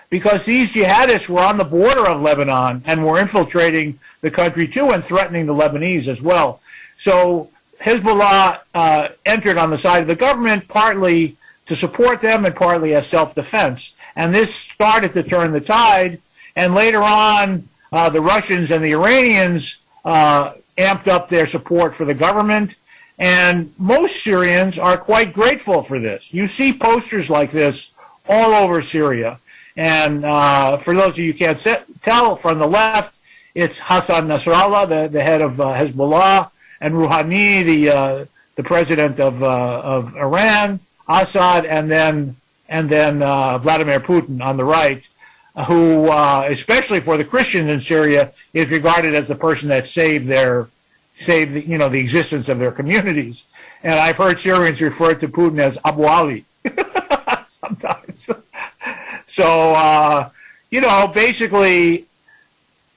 because these jihadists were on the border of Lebanon and were infiltrating the country too and threatening the Lebanese as well. So Hezbollah uh, entered on the side of the government partly to support them and partly as self-defense. And this started to turn the tide. And later on, uh, the Russians and the Iranians uh, amped up their support for the government. And most Syrians are quite grateful for this. You see posters like this all over Syria. And uh, for those of you who can't tell from the left, it's Hassan Nasrallah, the, the head of uh, Hezbollah and Rouhani, the uh, the president of uh, of Iran, Assad, and then and then uh, Vladimir Putin on the right, who, uh, especially for the Christians in Syria, is regarded as the person that saved their saved the, you know the existence of their communities. And I've heard Syrians refer to Putin as Abu Ali sometimes. so uh, you know, basically,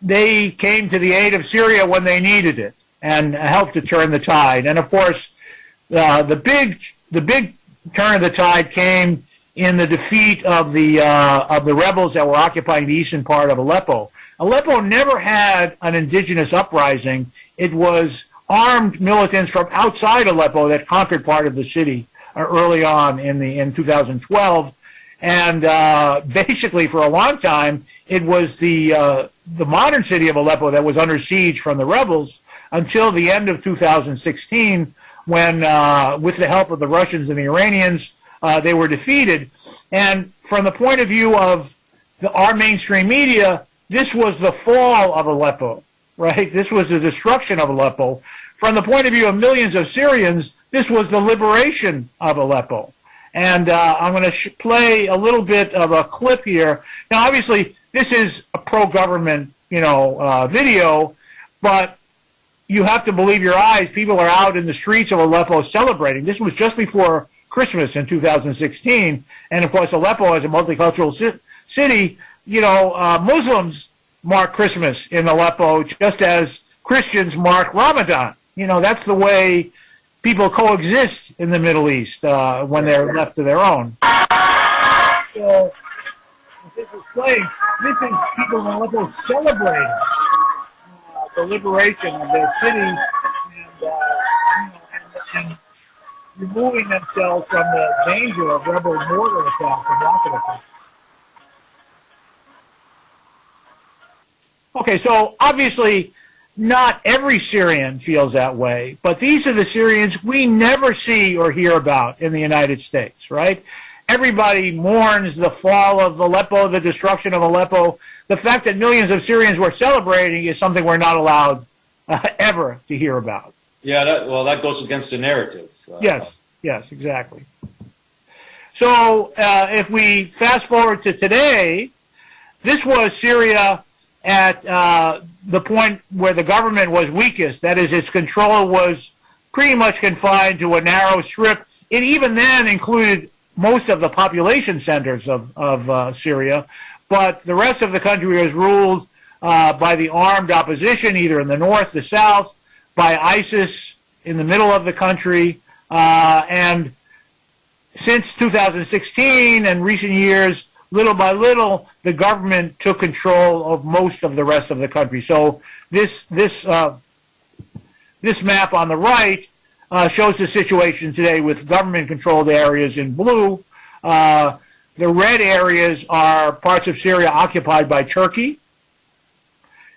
they came to the aid of Syria when they needed it and helped to turn the tide. And of course, uh, the big the big turn of the tide came in the defeat of the uh, of the rebels that were occupying the eastern part of Aleppo. Aleppo never had an indigenous uprising. It was armed militants from outside Aleppo that conquered part of the city uh, early on in the in 2012. And uh, basically, for a long time, it was the uh, the modern city of Aleppo that was under siege from the rebels until the end of 2016 when, uh, with the help of the Russians and the Iranians, uh, they were defeated. And from the point of view of the, our mainstream media, this was the fall of Aleppo, right? This was the destruction of Aleppo. From the point of view of millions of Syrians, this was the liberation of Aleppo. And uh, I'm going to play a little bit of a clip here. Now, obviously, this is a pro-government, you know, uh, video, but you have to believe your eyes. People are out in the streets of Aleppo celebrating. This was just before Christmas in 2016. And of course, Aleppo is a multicultural city. You know, uh, Muslims mark Christmas in Aleppo just as Christians mark Ramadan. You know, that's the way people coexist in the Middle East uh, when they're left to their own. So, this is playing. This is people in Aleppo celebrating the liberation of their cities and, uh, you know, and, and removing themselves from the danger of rebel mortar attacks and rocket attacks. Okay, so obviously not every Syrian feels that way, but these are the Syrians we never see or hear about in the United States, right? Everybody mourns the fall of Aleppo, the destruction of Aleppo. The fact that millions of Syrians were celebrating is something we're not allowed uh, ever to hear about. Yeah, that, well, that goes against the narrative. Uh, Yes, yes, exactly. So uh, if we fast forward to today, this was Syria at uh, the point where the government was weakest. That is, its control was pretty much confined to a narrow strip. It even then included most of the population centers of, of uh, Syria, but the rest of the country is ruled uh, by the armed opposition, either in the north, the south, by ISIS in the middle of the country, uh, and since 2016 and recent years, little by little, the government took control of most of the rest of the country. So this this uh, this map on the right uh, shows the situation today with government-controlled areas in blue. Uh, the red areas are parts of Syria occupied by Turkey,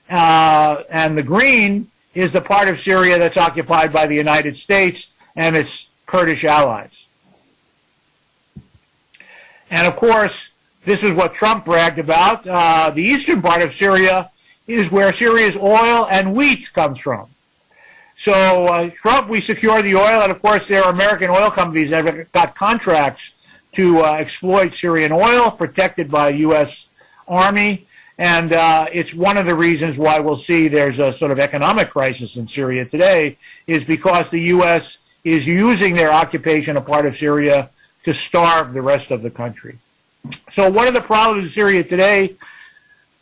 uh, and the green is the part of Syria that's occupied by the United States and its Kurdish allies. And of course, this is what Trump bragged about. Uh, the eastern part of Syria is where Syria's oil and wheat comes from. So uh, Trump, we secure the oil, and of course there are American oil companies that have got contracts to uh, exploit Syrian oil, protected by U.S. Army, and uh, it's one of the reasons why we'll see there's a sort of economic crisis in Syria today, is because the U.S. is using their occupation of part of Syria to starve the rest of the country. So one of the problems in Syria today,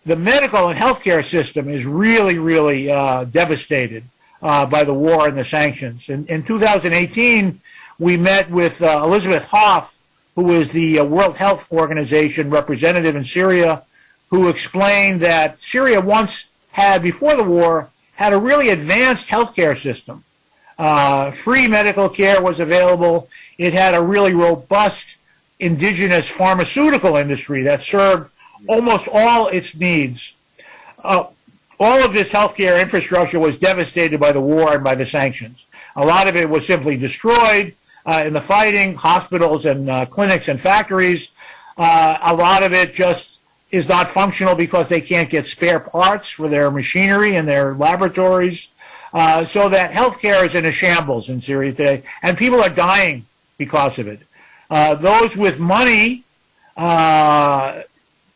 the medical and healthcare system is really, really uh, devastated uh, by the war and the sanctions. In, in 2018, we met with uh, Elizabeth Hoff, who is the uh, World Health Organization representative in Syria, who explained that Syria once had, before the war, had a really advanced healthcare system. Uh, free medical care was available. It had a really robust indigenous pharmaceutical industry that served almost all its needs. Uh, all of this healthcare infrastructure was devastated by the war and by the sanctions. A lot of it was simply destroyed uh, in the fighting, hospitals and uh, clinics and factories. Uh, a lot of it just is not functional because they can't get spare parts for their machinery and their laboratories. Uh, so that healthcare is in a shambles in Syria today, and people are dying because of it. Uh, those with money uh,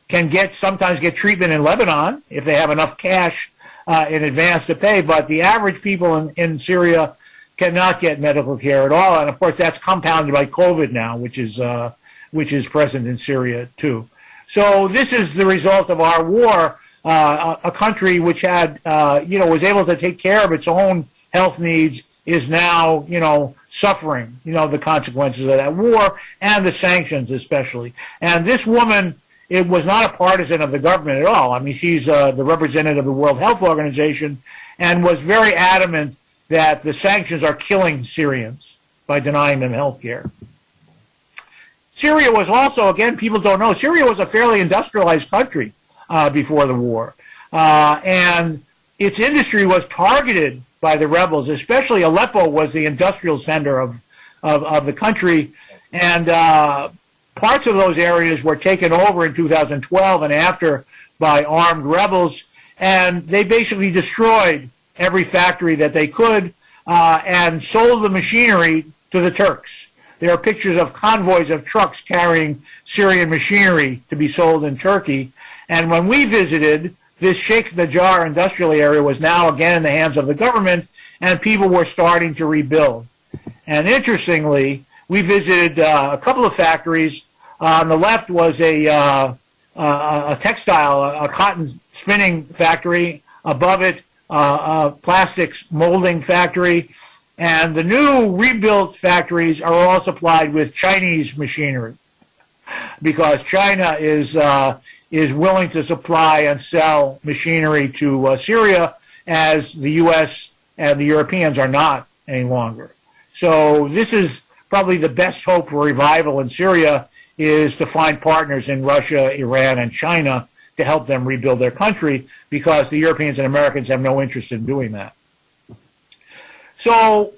can get sometimes get treatment in Lebanon if they have enough cash uh, in advance to pay. But the average people in, in Syria cannot get medical care at all, and of course that's compounded by COVID now, which is uh, which is present in Syria too. So this is the result of our war. Uh, a, a country which had, uh, you know, was able to take care of its own health needs is now, you know, suffering, you know, the consequences of that war and the sanctions especially. And this woman, it was not a partisan of the government at all. I mean, she's uh, the representative of the World Health Organization and was very adamant that the sanctions are killing Syrians by denying them health care. Syria was also, again, people don't know, Syria was a fairly industrialized country uh, before the war. Uh, and its industry was targeted by the rebels, especially Aleppo was the industrial center of, of, of the country. And uh, parts of those areas were taken over in 2012 and after by armed rebels. And they basically destroyed every factory that they could uh, and sold the machinery to the Turks. There are pictures of convoys of trucks carrying Syrian machinery to be sold in Turkey. And when we visited, this Sheikh Najjar industrial area was now again in the hands of the government, and people were starting to rebuild. And interestingly, we visited uh, a couple of factories. Uh, on the left was a, uh, a textile, a, cotton spinning factory. Above it, a plastics molding factory. And the new rebuilt factories are all supplied with Chinese machinery because China is uh, is willing to supply and sell machinery to uh, Syria as the U.S. and the Europeans are not any longer. So this is probably the best hope for revival in Syria is to find partners in Russia, Iran, and China to help them rebuild their country because the Europeans and Americans have no interest in doing that. So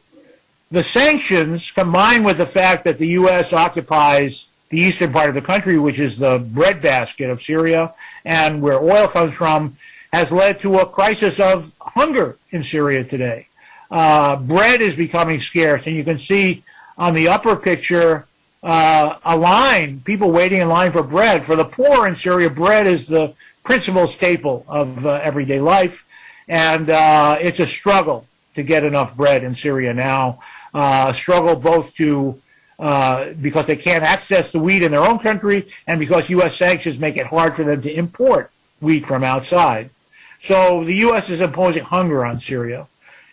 the sanctions combined with the fact that the U.S. occupies the eastern part of the country, which is the breadbasket of Syria and where oil comes from, has led to a crisis of hunger in Syria today. Uh, bread is becoming scarce, and you can see on the upper picture uh, a line, people waiting in line for bread. For the poor in Syria, bread is the principal staple of uh, everyday life, and uh, it's a struggle to get enough bread in Syria now. Uh, struggle both to uh, because they can't access the wheat in their own country, and because U.S. sanctions make it hard for them to import wheat from outside. So the U.S. is imposing hunger on Syria,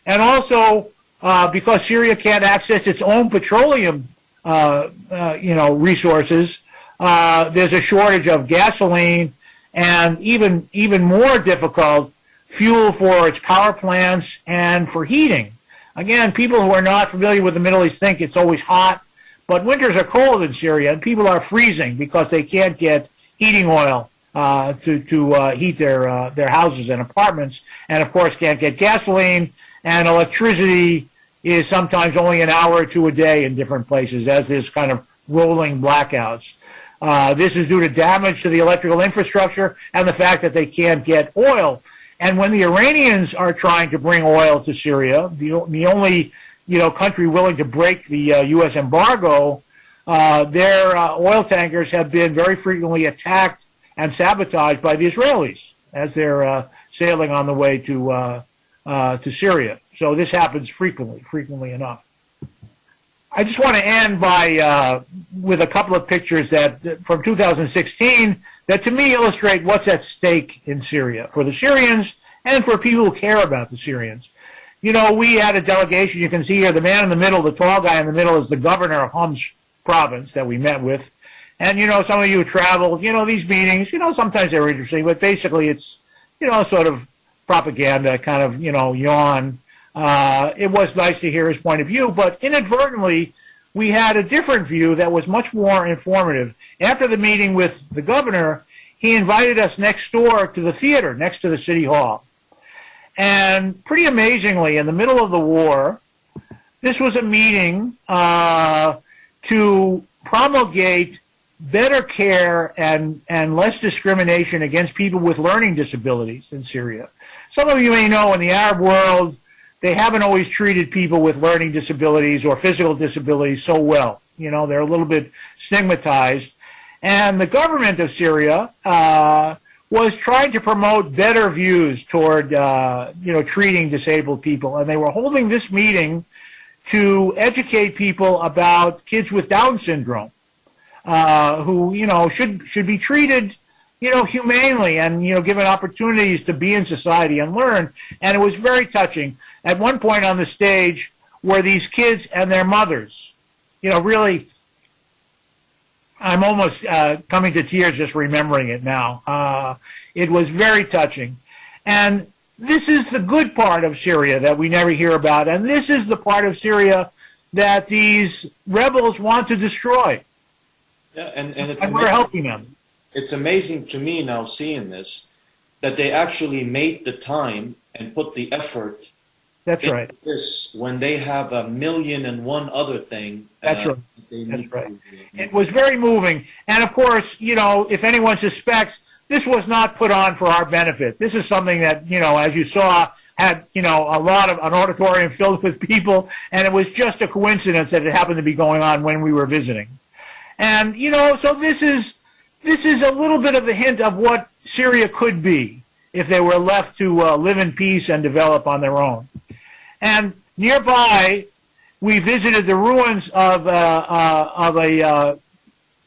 and also uh, because Syria can't access its own petroleum, uh, uh, you know, resources. Uh, there's a shortage of gasoline, and even even more difficult, fuel for its power plants and for heating. Again, people who are not familiar with the Middle East think it's always hot, but winters are cold in Syria, and people are freezing because they can't get heating oil uh, to to uh, heat their uh, their houses and apartments, and of course can't get gasoline and electricity is sometimes only an hour or two a day in different places, as is kind of rolling blackouts. Uh, this is due to damage to the electrical infrastructure and the fact that they can't get oil. And when the Iranians are trying to bring oil to Syria, the, the only you know country willing to break the uh, U.S. embargo, uh, their uh, oil tankers have been very frequently attacked and sabotaged by the Israelis as they're uh, sailing on the way to uh, to Syria. So this happens frequently, frequently enough. I just want to end by uh, with a couple of pictures that from 2016 that to me illustrate what's at stake in Syria for the Syrians and for people who care about the Syrians. You know, we had a delegation. You can see here the man in the middle, the tall guy in the middle, is the governor of Homs province that we met with. And you know, some of you traveled. You know, these meetings. You know, sometimes they're interesting, but basically, it's you know, sort of propaganda, kind of you know, yawn uh, it was nice to hear his point of view, but inadvertently, we had a different view that was much more informative. After the meeting with the governor, he invited us next door to the theater, next to the city hall. And pretty amazingly, in the middle of the war, this was a meeting uh, to promulgate better care and, and less discrimination against people with learning disabilities in Syria. Some of you may know in the Arab world, they haven't always treated people with learning disabilities or physical disabilities so well. You know, they're a little bit stigmatized. And the government of Syria uh, was trying to promote better views toward, uh, you know, treating disabled people. And they were holding this meeting to educate people about kids with Down syndrome, uh, who, you know, should, should be treated you know, humanely and, you know, given opportunities to be in society and learn. And it was very touching. At one point on the stage were these kids and their mothers. You know, really, I'm almost uh, coming to tears just remembering it now. Uh, it was very touching. And this is the good part of Syria that we never hear about. And this is the part of Syria that these rebels want to destroy. Yeah, and, and, it's and we're helping them it's amazing to me now seeing this that they actually made the time and put the effort. That's right. This when they have a million and one other thing. That's uh, right. That's right. It was very moving, and of course, you know, if anyone suspects, this was not put on for our benefit. This is something that you know, as you saw, had you know a lot of an auditorium filled with people, and it was just a coincidence that it happened to be going on when we were visiting. And you know, so this is this is a little bit of a hint of what Syria could be if they were left to uh, live in peace and develop on their own. And nearby, we visited the ruins of, uh, uh, of a uh,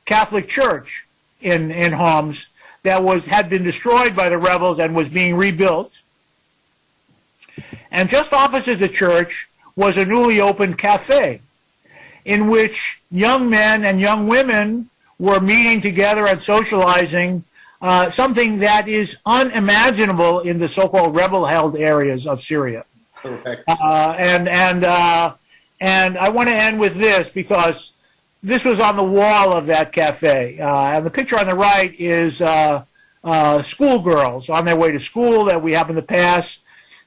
Catholic church in, in Homs that was, had been destroyed by the rebels and was being rebuilt. And just opposite the church was a newly opened cafe in which young men and young women were meeting together and socializing, uh, something that is unimaginable in the so-called rebel-held areas of Syria. Correct. Uh, and and uh, And I want to end with this because this was on the wall of that cafe. Uh, and the picture on the right is uh, uh, schoolgirls on their way to school that we happen to pass.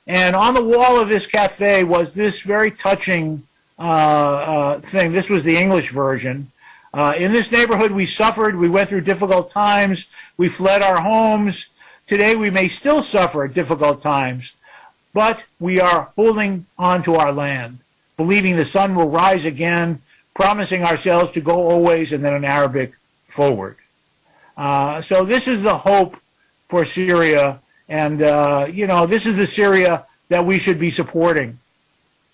And on the wall of this cafe was this very touching uh, uh, thing. This was the English version. Uh, in this neighborhood, we suffered. We went through difficult times. We fled our homes. Today, we may still suffer difficult times, but we are holding on to our land, believing the sun will rise again, promising ourselves to go always, and then in Arabic, forward. Uh, so this is the hope for Syria, and uh, you know this is the Syria that we should be supporting,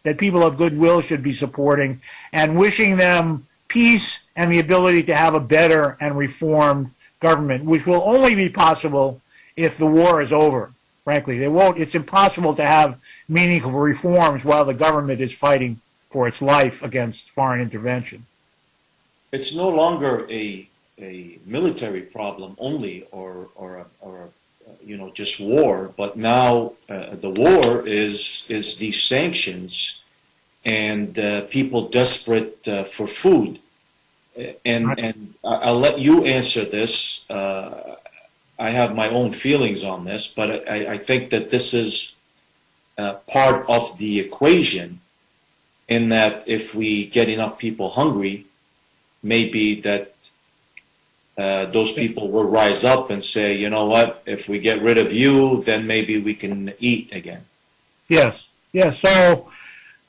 that people of goodwill should be supporting, and wishing them peace and the ability to have a better and reformed government, which will only be possible if the war is over. Frankly, they won't. It's impossible to have meaningful reforms while the government is fighting for its life against foreign intervention. It's no longer a a military problem only, or or a, or a, you know just war, but now uh, the war is is these sanctions and uh, people desperate uh, for food. And and I'll let you answer this. Uh, I have my own feelings on this, but I, I think that this is uh, part of the equation. In that, if we get enough people hungry, maybe that uh, those people will rise up and say, you know what, if we get rid of you, then maybe we can eat again. Yes, yes. So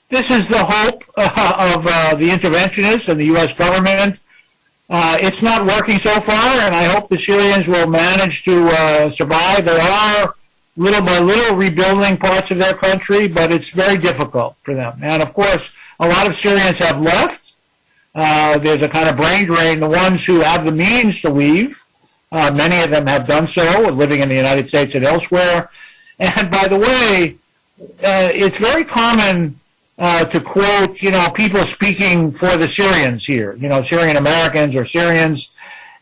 this is the hope uh, of uh, the interventionists and the U.S. government. Uh, it's not working so far, and I hope the Syrians will manage to uh, survive. They are little by little rebuilding parts of their country, but it's very difficult for them. And of course, a lot of Syrians have left. Uh, there's a kind of brain drain. The ones who have the means to leave, uh, many of them have done so, living in the United States and elsewhere. And by the way, it's very common uh, to quote, you know, people speaking for the Syrians here, you know, Syrian Americans or Syrians.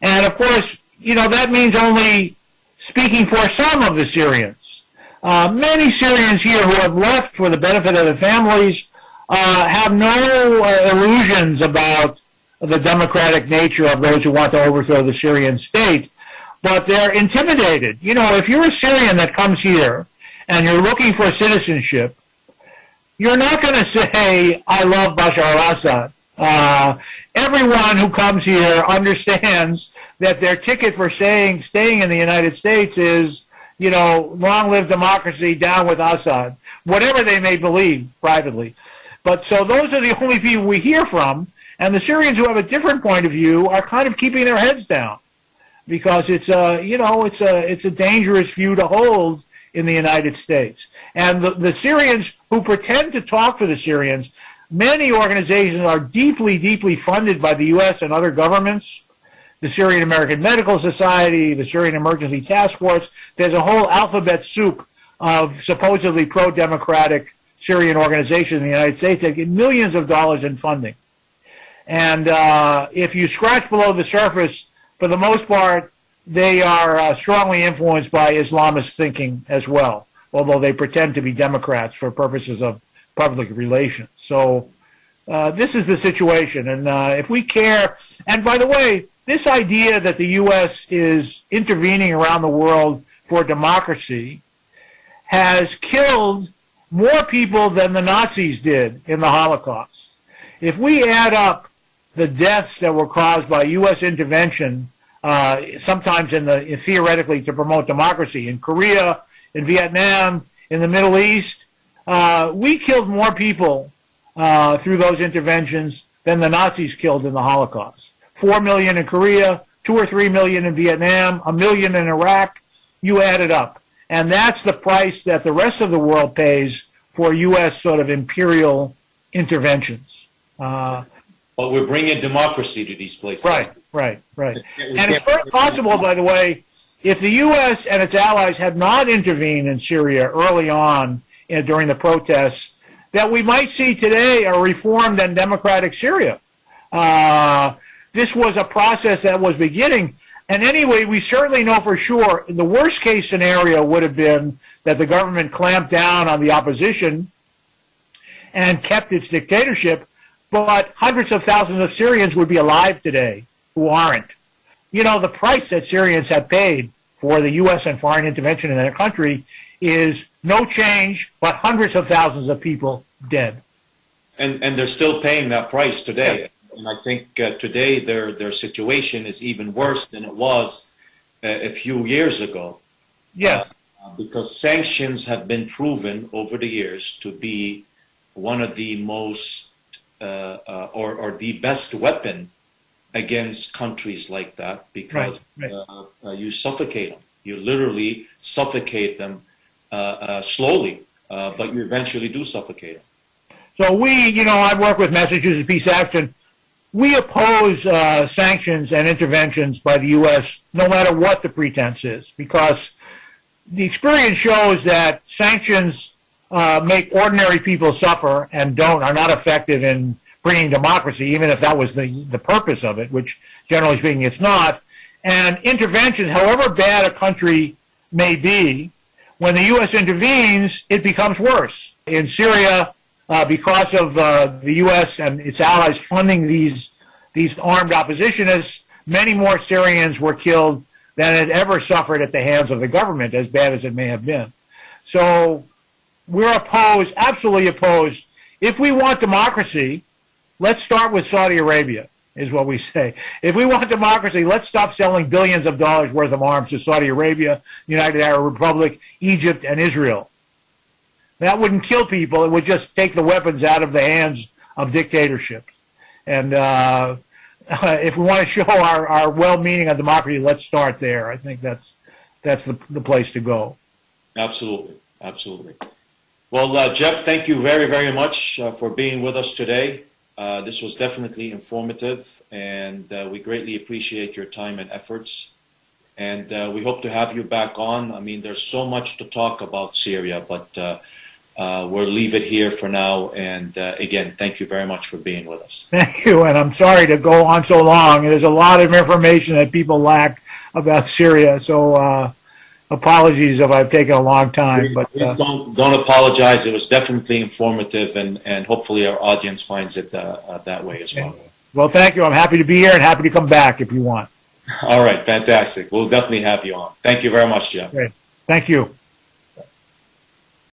And of course, you know, that means only speaking for some of the Syrians. Uh, many Syrians here who have left for the benefit of their families uh, have no uh, illusions about the democratic nature of those who want to overthrow the Syrian state, but they're intimidated. You know, if you're a Syrian that comes here and you're looking for citizenship, you're not going to say, I love Bashar al-Assad. Uh, everyone who comes here understands that their ticket for staying, staying in the United States is, you know, long live democracy, down with Assad, whatever they may believe privately. But so those are the only people we hear from, and the Syrians who have a different point of view are kind of keeping their heads down because it's a, you know, it's a, it's a dangerous view to hold in the United States. And the, the Syrians who pretend to talk for the Syrians, many organizations are deeply, deeply funded by the U.S. and other governments. The Syrian American Medical Society, the Syrian Emergency Task Force. There's a whole alphabet soup of supposedly pro-democratic Syrian organizations in the United States that get millions of dollars in funding. And uh, if you scratch below the surface, for the most part, they are uh, strongly influenced by Islamist thinking as well, although they pretend to be Democrats for purposes of public relations. So uh, this is the situation. And uh, if we care, and by the way, this idea that the U.S. is intervening around the world for democracy has killed more people than the Nazis did in the Holocaust. If we add up the deaths that were caused by U.S. intervention uh, sometimes in the in theoretically to promote democracy in Korea, in Vietnam, in the Middle East. Uh, we killed more people uh, through those interventions than the Nazis killed in the Holocaust. Four million in Korea, two or three million in Vietnam, a million in Iraq. You add it up, and that's the price that the rest of the world pays for U.S. sort of imperial interventions. Uh, but we're bringing democracy to these places. Right. Right, right. And it's very possible, by the way, if the U.S. and its allies had not intervened in Syria early on you know, during the protests, that we might see today a reformed and democratic Syria. Uh, this was a process that was beginning. And anyway, we certainly know for sure the worst case scenario would have been that the government clamped down on the opposition and kept its dictatorship but hundreds of thousands of Syrians would be alive today who aren't. You know, the price that Syrians have paid for the U.S. and foreign intervention in their country is no change, but hundreds of thousands of people dead. And and they're still paying that price today. And I think uh, today their their situation is even worse than it was uh, a few years ago. Yes. Uh, because sanctions have been proven over the years to be one of the most uh, uh, or, or the best weapon against countries like that because Right, right. uh, uh, you suffocate them. You literally suffocate them uh, uh, slowly, uh, but you eventually do suffocate them. So we, you know, I work with Massachusetts Peace Action. We oppose uh, sanctions and interventions by the U.S. no matter what the pretense is, because the experience shows that sanctions uh, make ordinary people suffer and don't are not effective in bringing democracy, even if that was the the purpose of it, which generally speaking it's not. And intervention, however bad a country may be, when the U.S. intervenes, it becomes worse. In Syria, uh, because of uh, the U.S. and its allies funding these these armed oppositionists, many more Syrians were killed than had ever suffered at the hands of the government, as bad as it may have been. So we're opposed, absolutely opposed. If we want democracy, let's start with Saudi Arabia, is what we say. If we want democracy, let's stop selling billions of dollars worth of arms to Saudi Arabia, United Arab Republic, Egypt, and Israel. That wouldn't kill people. It would just take the weapons out of the hands of dictatorships. And uh, if we want to show our, our well-meaning of democracy, let's start there. I think that's that's the, the place to go. Absolutely, absolutely. Well, uh, Jeff, thank you very, very much uh, for being with us today. Uh, this was definitely informative, and uh, we greatly appreciate your time and efforts. And uh, we hope to have you back on. I mean, there's so much to talk about Syria, but uh, uh, we'll leave it here for now. And again, thank you very much for being with us. Thank you, and I'm sorry to go on so long. There's a lot of information that people lack about Syria, so apologies if I've taken a long time. But Please uh, don't don't apologize. It was definitely informative, and and hopefully our audience finds it uh, uh, that way as well. well, thank you. I'm happy to be here and happy to come back if you want. All right, fantastic. We'll definitely have you on. Thank you very much, Jeff. Thank you.